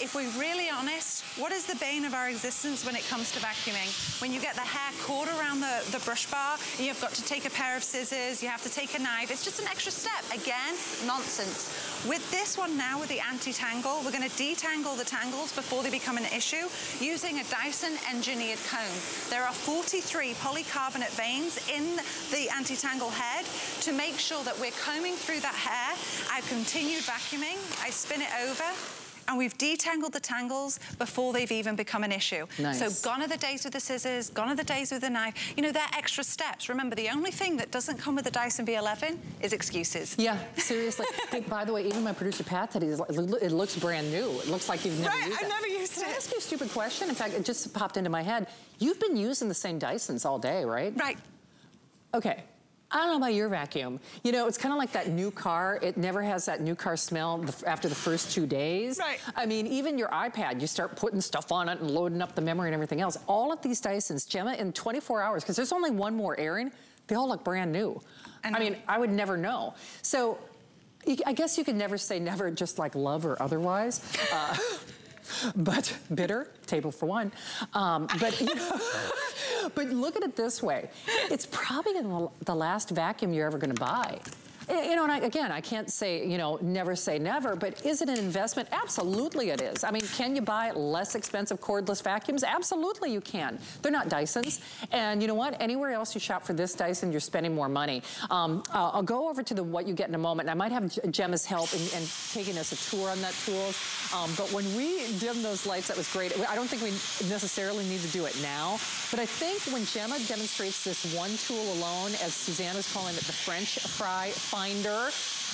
if we're really honest, what is the bane of our existence when it comes to vacuuming? When you get the hair caught around the, the brush bar, you've got to take a pair of scissors, you have to take a knife. It's just an extra step. Again, nonsense. With this one now, with the anti-tangle, we're gonna detangle the tangles before they become an issue using a Dyson engineered comb. There are 43 polycarbonate vanes in the anti-tangle head to make sure that we're combing through that hair. I've continued vacuuming, I spin it over, and we've detangled the tangles before they've even become an issue. Nice. So gone are the days with the scissors, gone are the days with the knife. You know, they're extra steps. Remember, the only thing that doesn't come with the Dyson V11 is excuses. Yeah, seriously. by the way, even my producer Pat said he's like, it looks brand new. It looks like you've never right, used I've it. never used Can it. I ask you a stupid question? In fact, it just popped into my head. You've been using the same Dysons all day, right? Right. Okay. I don't know about your vacuum. You know, it's kind of like that new car. It never has that new car smell after the first two days. Right. I mean, even your iPad, you start putting stuff on it and loading up the memory and everything else. All of these Dysons, Gemma, in 24 hours, because there's only one more airing, they all look brand new. I I, mean, I would never know. So I guess you could never say never just like love or otherwise. Uh, but bitter, table for one. Um, but, you know, but look at it this way. It's probably the- last vacuum you're ever gonna buy. Eh, You know, and I, again, I can't say, you know, never say never, but is it an investment? Absolutely it is. I mean, can you buy less expensive cordless vacuums? Absolutely you can. They're not Dysons. And you know what? Anywhere else you shop for this Dyson, you're spending more money. Um, uh, I'll go over to the what you get in a moment. And I might have Gemma's help in, in taking us a tour on that tools. Um, but when we dim those lights, that was great. I don't think we necessarily need to do it now. But I think when Gemma demonstrates this one tool alone, as Suzanne was calling it, the French fry finder,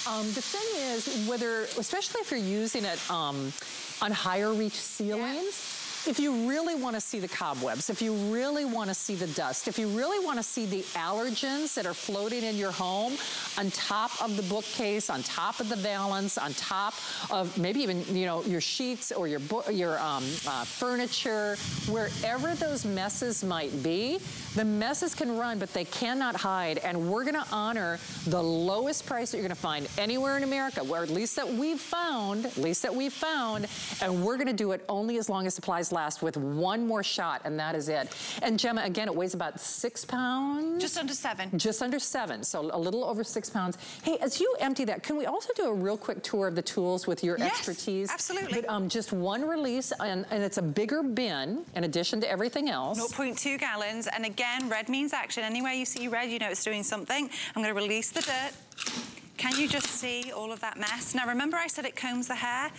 um, the thing is, whether, especially if you're using it um, on higher reach ceilings, if you really want to see the cobwebs, if you really want to see the dust, if you really want to see the allergens that are floating in your home on top of the bookcase, on top of the valance, on top of maybe even you know your sheets or your your um, uh, furniture, wherever those messes might be, the messes can run, but they cannot hide. And we're going to honor the lowest price that you're going to find anywhere in America, or at least that we've found, at least that we've found, and we're going to do it only as long as supplies last with one more shot, and that is it. And Gemma, again, it weighs about six pounds. Just under seven. Just under seven, so a little over six pounds. Hey, as you empty that, can we also do a real quick tour of the tools with your Yes, expertise? absolutely. But um, just one release, and, and it's a bigger bin in addition to everything else. 0.2 gallons. And again, red means action. Anywhere you see red, you know it's doing something. I'm gonna release the dirt. Can you just see all of that mess? Now remember I said it combs the hair?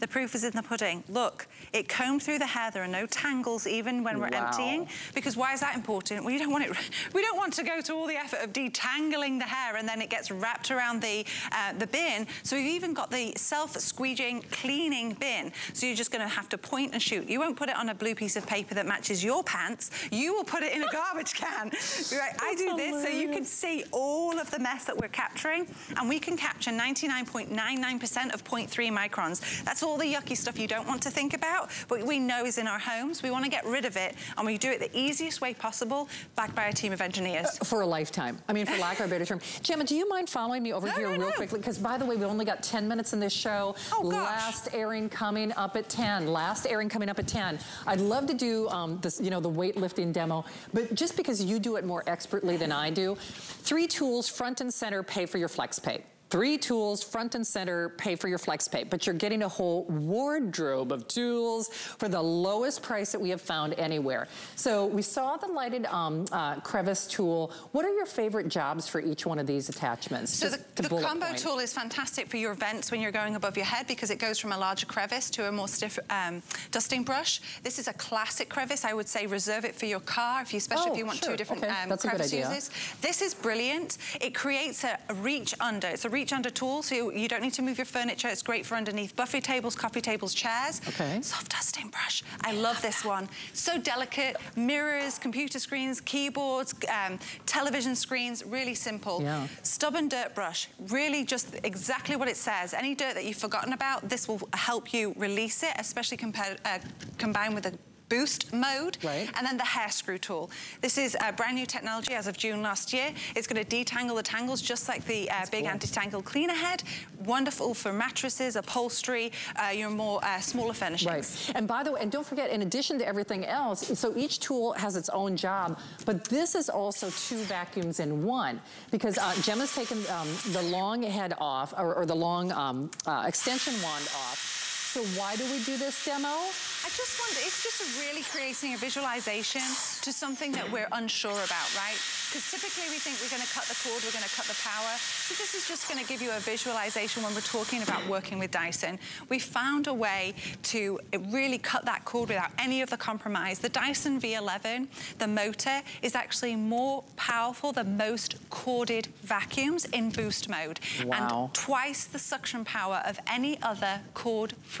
The proof is in the pudding. Look, it combed through the hair. There are no tangles even when we're Wow. emptying. Because why is that important? We don't want it, we don't want to go to all the effort of detangling the hair and then it gets wrapped around the, uh, the bin. So we've even got the self-squeeging cleaning bin. So you're just gonna have to point and shoot. You won't put it on a blue piece of paper that matches your pants. You will put it in a garbage can. Right, I do this so you can see all of the mess that we're capturing and we can capture 99.99% of 0.3 microns. That's all the yucky stuff you don't want to think about, but we know is in our homes. We want to get rid of it and we do it the easiest way possible, backed by a team of engineers. For a lifetime. I mean, for lack of a better term. Gemma, do you mind following me over No, here no, real no. quickly? Because by the way, we only got 10 minutes in this show. Oh, gosh. Last airing coming up at 10. Last airing coming up at 10. I'd love to do um, this, you know, the weightlifting demo, but just because you do it more expertly than I do, three tools front and center pay for your flex pay. Three tools, front and center, pay for your flex pay, but you're getting a whole wardrobe of tools for the lowest price that we have found anywhere. So we saw the lighted um, uh, crevice tool. What are your favorite jobs for each one of these attachments? So Just the, the combo point. tool is fantastic for your vents when you're going above your head because it goes from a larger crevice to a more stiff um, dusting brush. This is a classic crevice. I would say reserve it for your car, if you, especially oh, if you want sure. two different okay. um, crevice uses. This is brilliant. It creates a, a reach under. It's a reach reach under tools, so you don't need to move your furniture. It's great for underneath buffet tables, coffee tables, chairs. Okay. Soft dusting brush. I love this one. So delicate. Mirrors, computer screens, keyboards, um, television screens, really simple. Yeah. Stubborn dirt brush. Really just exactly what it says. Any dirt that you've forgotten about, this will help you release it, especially compared, uh, combined with the boost mode. Right. And then the hair screw tool. This is a brand new technology as of June last year. It's going to detangle the tangles just like the uh, big cool. anti-tangle cleaner head. Wonderful for mattresses, upholstery, uh, your more uh, smaller furnishings. Right. And by the way, and don't forget, in addition to everything else, so each tool has its own job, but this is also two vacuums in one because uh, Gemma's taken um, the long head off, or, or the long um, uh, extension wand off. So why do we do this demo? I just wonder, it's just really creating a visualization to something that we're unsure about, right? Because typically we think we're going to cut the cord, we're going to cut the power. So this is just going to give you a visualization when we're talking about working with Dyson. We found a way to really cut that cord without any of the compromise. The Dyson V11, the motor, is actually more powerful than most corded vacuums in boost mode. Wow. And twice the suction power of any other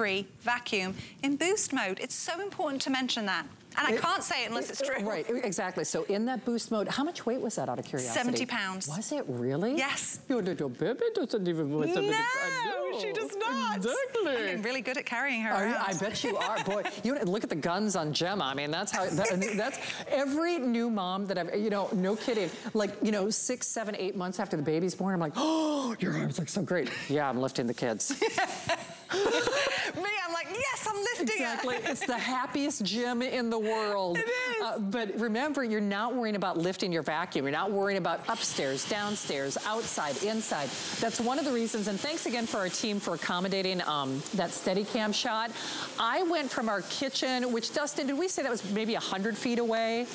cord-free vacuum in boost mode. It's so important to mention that. And it, I can't say it unless it's true. Right, exactly. So in that boost mode, how much weight was that out of curiosity? 70 pounds. Was it really? Yes. Your little baby doesn't even weigh 70 No, she does not. Exactly. I'm really good at carrying her I, I bet you are. Boy, you look at the guns on Gemma. I mean, that's how, that, that's every new mom that I've, you know, no kidding. Like, you know, six, seven, eight months after the baby's born, I'm like, oh, your arms look so great. Yeah, I'm lifting the kids. Me, I'm like, yes, exactly. it. it's the happiest gym in the world. It is. Uh, but remember, you're not worrying about lifting your vacuum. You're not worrying about upstairs, downstairs, outside, inside. That's one of the reasons, and thanks again for our team for accommodating um, that Steadicam shot. I went from our kitchen, which Dustin, did we say that was maybe 100 feet away?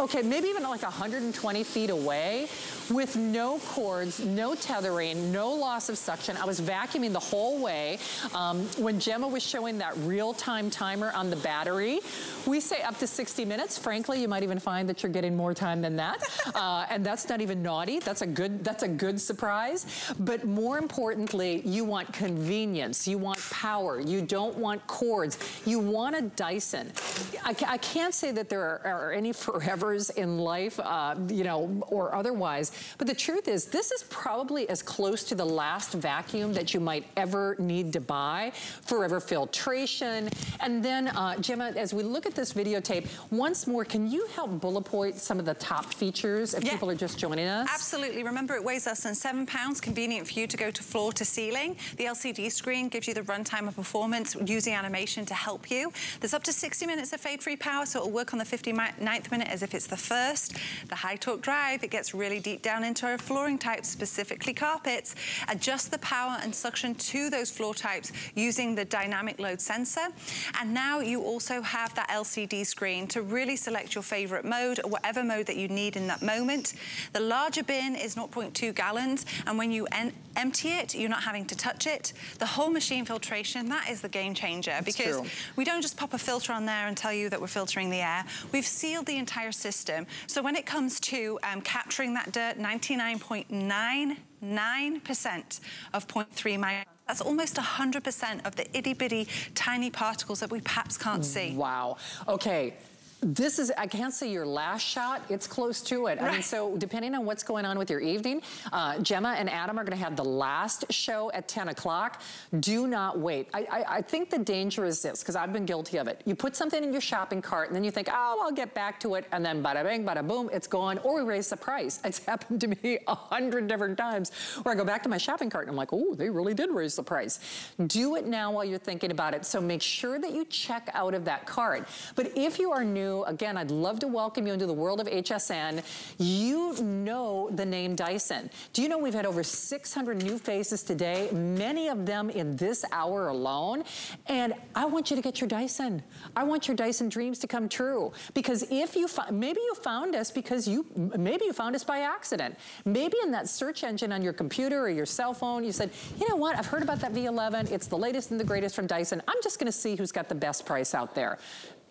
okay, maybe even like 120 feet away with no cords, no tethering, no loss of suction. I was vacuuming the whole way. Um, when Gemma was showing that real-time timer on the battery, we say up to 60 minutes. Frankly, you might even find that you're getting more time than that. Uh, and that's not even naughty. That's a good, that's a good surprise. But more importantly, you want convenience. You want power. You don't want cords. You want a Dyson. I, I can't say that there are, are any forevers in life, uh, you know, or otherwise. But the truth is, this is probably as close to the last vacuum that you might ever need to buy. Forever filtration. And then, uh, Gemma, as we look at this videotape, once more, can you help bullet point some of the top features if yeah. people are just joining us? Absolutely. Remember, it weighs less than seven pounds, convenient for you to go to floor to ceiling. The LCD screen gives you the runtime of performance using animation to help you. There's up to 60 minutes of fade-free power, so it'll work on the 59th minute as if it's the first. The high torque drive, it gets really deep down into our flooring types, specifically carpets. Adjust the power and suction to those floor types using the dynamic load sensor. And now you also have that LCD screen to really select your favorite mode, or whatever mode that you need in that moment. The larger bin is 0.2 gallons, and when you empty it, you're not having to touch it. The whole machine filtration, that is the game changer That's because true. we don't just pop a filter on there and tell you that we're filtering the air. We've sealed the entire system. So when it comes to um, capturing that dirt, 99.99% of 0.3 microns that's almost 100% of the itty bitty tiny particles that we perhaps can't see. Wow. Okay, this is, I can't say your last shot, it's close to it. Right. I mean, so depending on what's going on with your evening, uh, Gemma and Adam are gonna have the last show at 10 o'clock. Do not wait. I, I, I think the danger is this, because I've been guilty of it. You put something in your shopping cart and then you think, oh, I'll get back to it. And then bada bing, bada boom, it's gone. Or we raise the price. It's happened to me a hundred different times where I go back to my shopping cart and I'm like, oh, they really did raise the price. Do it now while you're thinking about it. So make sure that you check out of that cart. But if you are new new. Again, I'd love to welcome you into the world of HSN. You know the name Dyson. Do you know we've had over 600 new faces today, many of them in this hour alone. And I want you to get your Dyson. I want your Dyson dreams to come true. Because if you, maybe you found us because you, maybe you found us by accident. Maybe in that search engine on your computer or your cell phone, you said, you know what, I've heard about that V11. It's the latest and the greatest from Dyson. I'm just gonna see who's got the best price out there.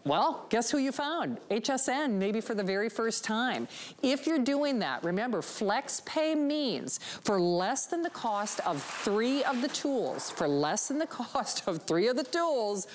Well, guess who you found? HSN, maybe for the very first time. If you're doing that, remember, flex pay means for less than the cost of three of the tools, for less than the cost of three of the tools,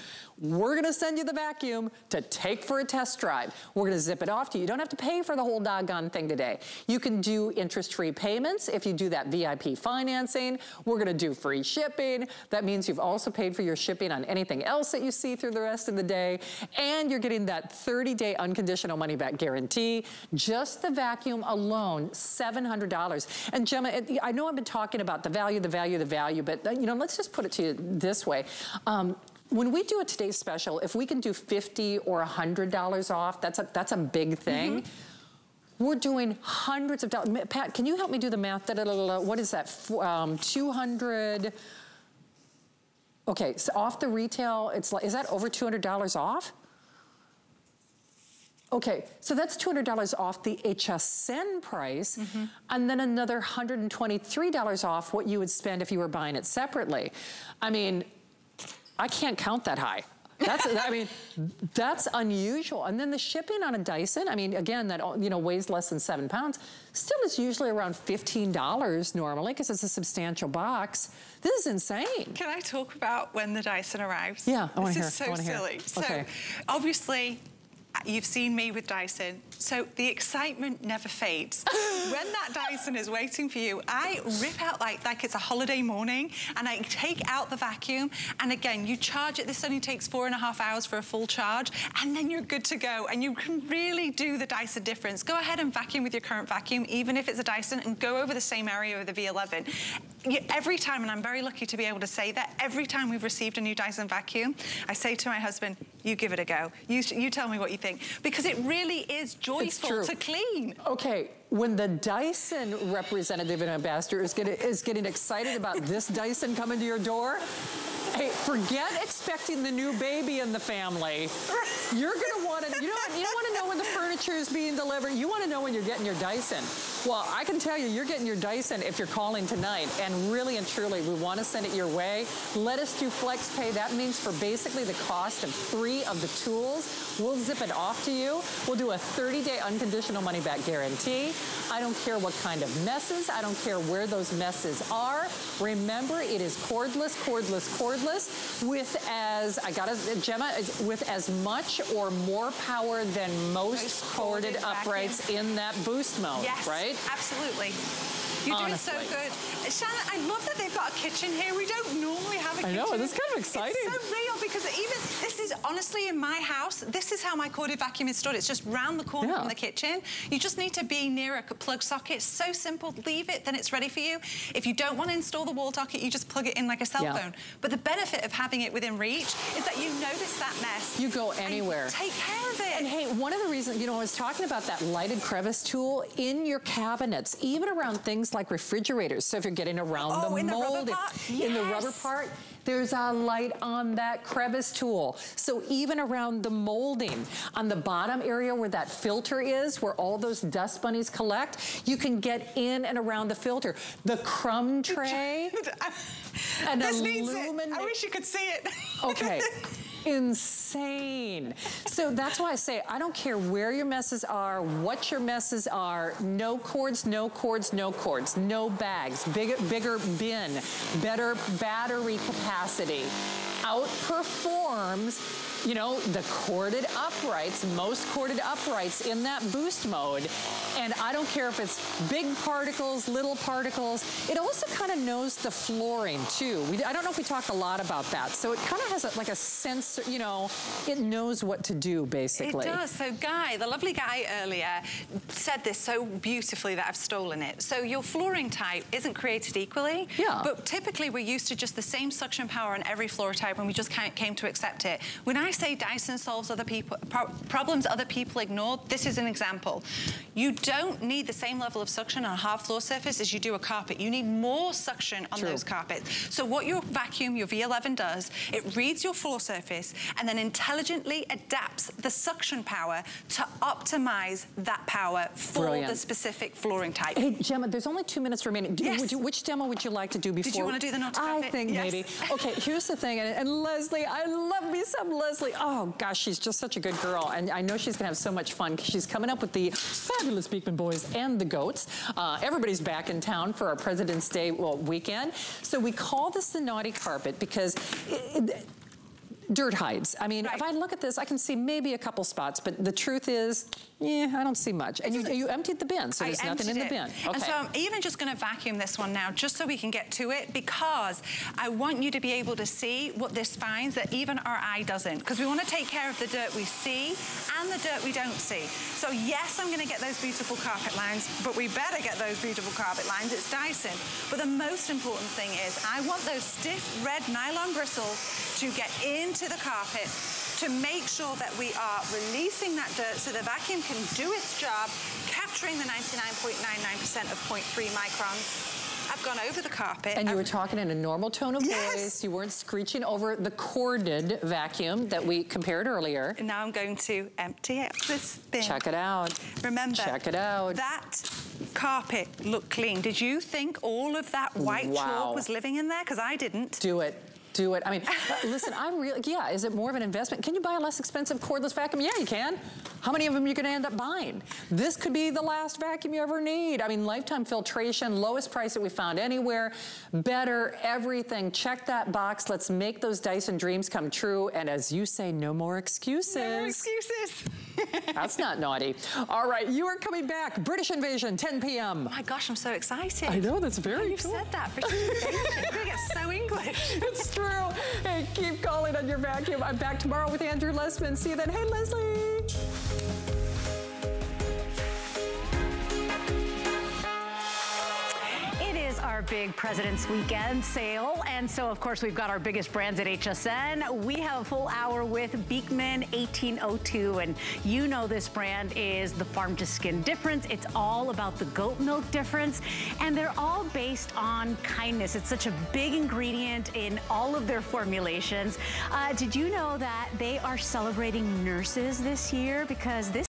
we're gonna send you the vacuum to take for a test drive. We're gonna zip it off to you. You don't have to pay for the whole doggone thing today. You can do interest-free payments if you do that VIP financing. We're gonna do free shipping. That means you've also paid for your shipping on anything else that you see through the rest of the day. And you're getting that 30-day unconditional money-back guarantee. Just the vacuum alone, $700. And Gemma, I know I've been talking about the value, the value, the value, but you know, let's just put it to you this way. Um, when we do a today's special, if we can do 50 or $100 off, that's a, that's a big thing. Mm -hmm. We're doing hundreds of dollars. Pat, can you help me do the math? What is that? Um, 200. Okay, so off the retail, it's like, is that over $200 off? Okay, so that's $200 off the HSN price, mm -hmm. and then another $123 off what you would spend if you were buying it separately. I mean, I can't count that high. That's, I mean, that's unusual. And then the shipping on a Dyson, I mean, again, that, you know, weighs less than seven pounds, still is usually around $15 normally because it's a substantial box. This is insane. Can I talk about when the Dyson arrives? Yeah, I want to hear. This is so silly. Okay. So, obviously, you've seen me with Dyson, so the excitement never fades. when that Dyson is waiting for you, I rip out like, like it's a holiday morning and I take out the vacuum and again, you charge it, this only takes four and a half hours for a full charge and then you're good to go and you can really do the Dyson difference. Go ahead and vacuum with your current vacuum, even if it's a Dyson and go over the same area with the V11. Every time, and I'm very lucky to be able to say that, every time we've received a new Dyson vacuum, I say to my husband, you give it a go. You, you tell me what you think. Because it really is joyful to clean. Okay, when the Dyson representative and ambassador is getting, is getting excited about this Dyson coming to your door, hey, forget expecting the new baby in the family. You're gonna wanna, you don't, you don't wanna know when the furniture is being delivered. You wanna know when you're getting your Dyson. Well, I can tell you, you're getting your Dyson if you're calling tonight. And really and truly, we wanna send it your way. Let us do flex pay. That means for basically the cost of three of the tools, we'll zip it off to you. We'll do a 30-day unconditional money-back guarantee. I don't care what kind of messes. I don't care where those messes are. Remember, it is cordless, cordless, cordless with as, I got a Gemma, with as much or more power than most, most corded, corded uprights in that boost mode, yes, right? absolutely. You're Honestly. doing so good. Shannon, I love that they've got a kitchen here. We don't normally have a I kitchen. I know, this is kind of exciting. It's so real because even, this is honestly in my house, this is how my corded vacuum is stored. It's just round the corner yeah. from the kitchen. You just need to be near a plug socket. So simple. Leave it, then it's ready for you. If you don't want to install the wall socket, you just plug it in like a cell yeah. phone. But the benefit of having it within reach is that you notice that mess. You go anywhere. take care of it. And hey, one of the reasons, you know, I was talking about that lighted crevice tool in your cabinets, even around things like refrigerators. So if you're getting around oh, the mold, the yes. in the rubber part, there's a light on that crevice tool. So even around the molding, on the bottom area where that filter is, where all those dust bunnies collect, you can get in and around the filter. The crumb tray, an this aluminum. I wish you could see it. Okay. insane. So that's why I say, I don't care where your messes are, what your messes are, no cords, no cords, no cords, no bags, bigger, bigger bin, better battery capacity, outperforms you know, the corded uprights, most corded uprights in that boost mode. And I don't care if it's big particles, little particles. It also kind of knows the flooring too. We, I don't know if we talk a lot about that. So it kind of has a, like a sensor, you know, it knows what to do basically. It does. So Guy, the lovely Guy earlier, said this so beautifully that I've stolen it. So your flooring type isn't created equally. Yeah. But typically we're used to just the same suction power on every floor type and we just came to accept it. When I say Dyson solves other people pro problems other people ignore, this is an example. You don't need the same level of suction on a hard floor surface as you do a carpet. You need more suction on True. those carpets. So what your vacuum, your V11 does, it reads your floor surface and then intelligently adapts the suction power to optimize that power for Brilliant. the specific flooring type. Hey, Gemma, there's only two minutes remaining. Yes. You, which demo would you like to do before? Did you want to do the not I think yes. maybe. Okay, here's the thing, and, and Leslie, I love me some Leslie. Oh gosh, she's just such a good girl, and I know she's gonna have so much fun. because She's coming up with the fabulous Beekman boys and the goats. Uh, everybody's back in town for our President's Day well, weekend. So we call this the naughty carpet because it, it, dirt hides. I mean, right. if I look at this, I can see maybe a couple spots, but the truth is, yeah, I don't see much. And you, you emptied the bin, so there's I nothing in the bin. Okay. And so I'm even just gonna vacuum this one now, just so we can get to it, because I want you to be able to see what this finds that even our eye doesn't. Because we wanna take care of the dirt we see and the dirt we don't see. So yes, I'm gonna get those beautiful carpet lines, but we better get those beautiful carpet lines. It's Dyson. But the most important thing is I want those stiff red nylon bristles to get into the carpet to make sure that we are releasing that dirt so the vacuum can do its job, capturing the 99.99% of 0.3 microns I've gone over the carpet. And you were talking in a normal tone of yes. voice. You weren't screeching over the corded vacuum that we compared earlier. And now I'm going to empty it this bin. Check it out. Remember, check it out. That carpet looked clean. Did you think all of that white wow. chalk was living in there? Because I didn't. Do it do it. I mean, listen, I'm really, yeah, is it more of an investment? Can you buy a less expensive cordless vacuum? Yeah, you can. How many of them are you gonna end up buying? This could be the last vacuum you ever need. I mean, lifetime filtration, lowest price that we found anywhere, better, everything. Check that box. Let's make those Dyson dreams come true. And as you say, no more excuses. No more excuses. That's not naughty. All right, you are coming back. British Invasion, 10 p.m. Oh my gosh, I'm so excited. I know, that's very You've cool. said that. British Invasion. We're gonna get so English. It's true. Hey, keep calling on your vacuum. I'm back tomorrow with Andrew Lessman. See you then. Hey, Leslie. Our big President's Weekend sale. And so, of course, we've got our biggest brands at HSN. We have a full hour with Beekman 1802. And you know this brand is the farm to skin difference. It's all about the goat milk difference. And they're all based on kindness. It's such a big ingredient in all of their formulations. Uh, did you know that they are celebrating nurses this year? Because this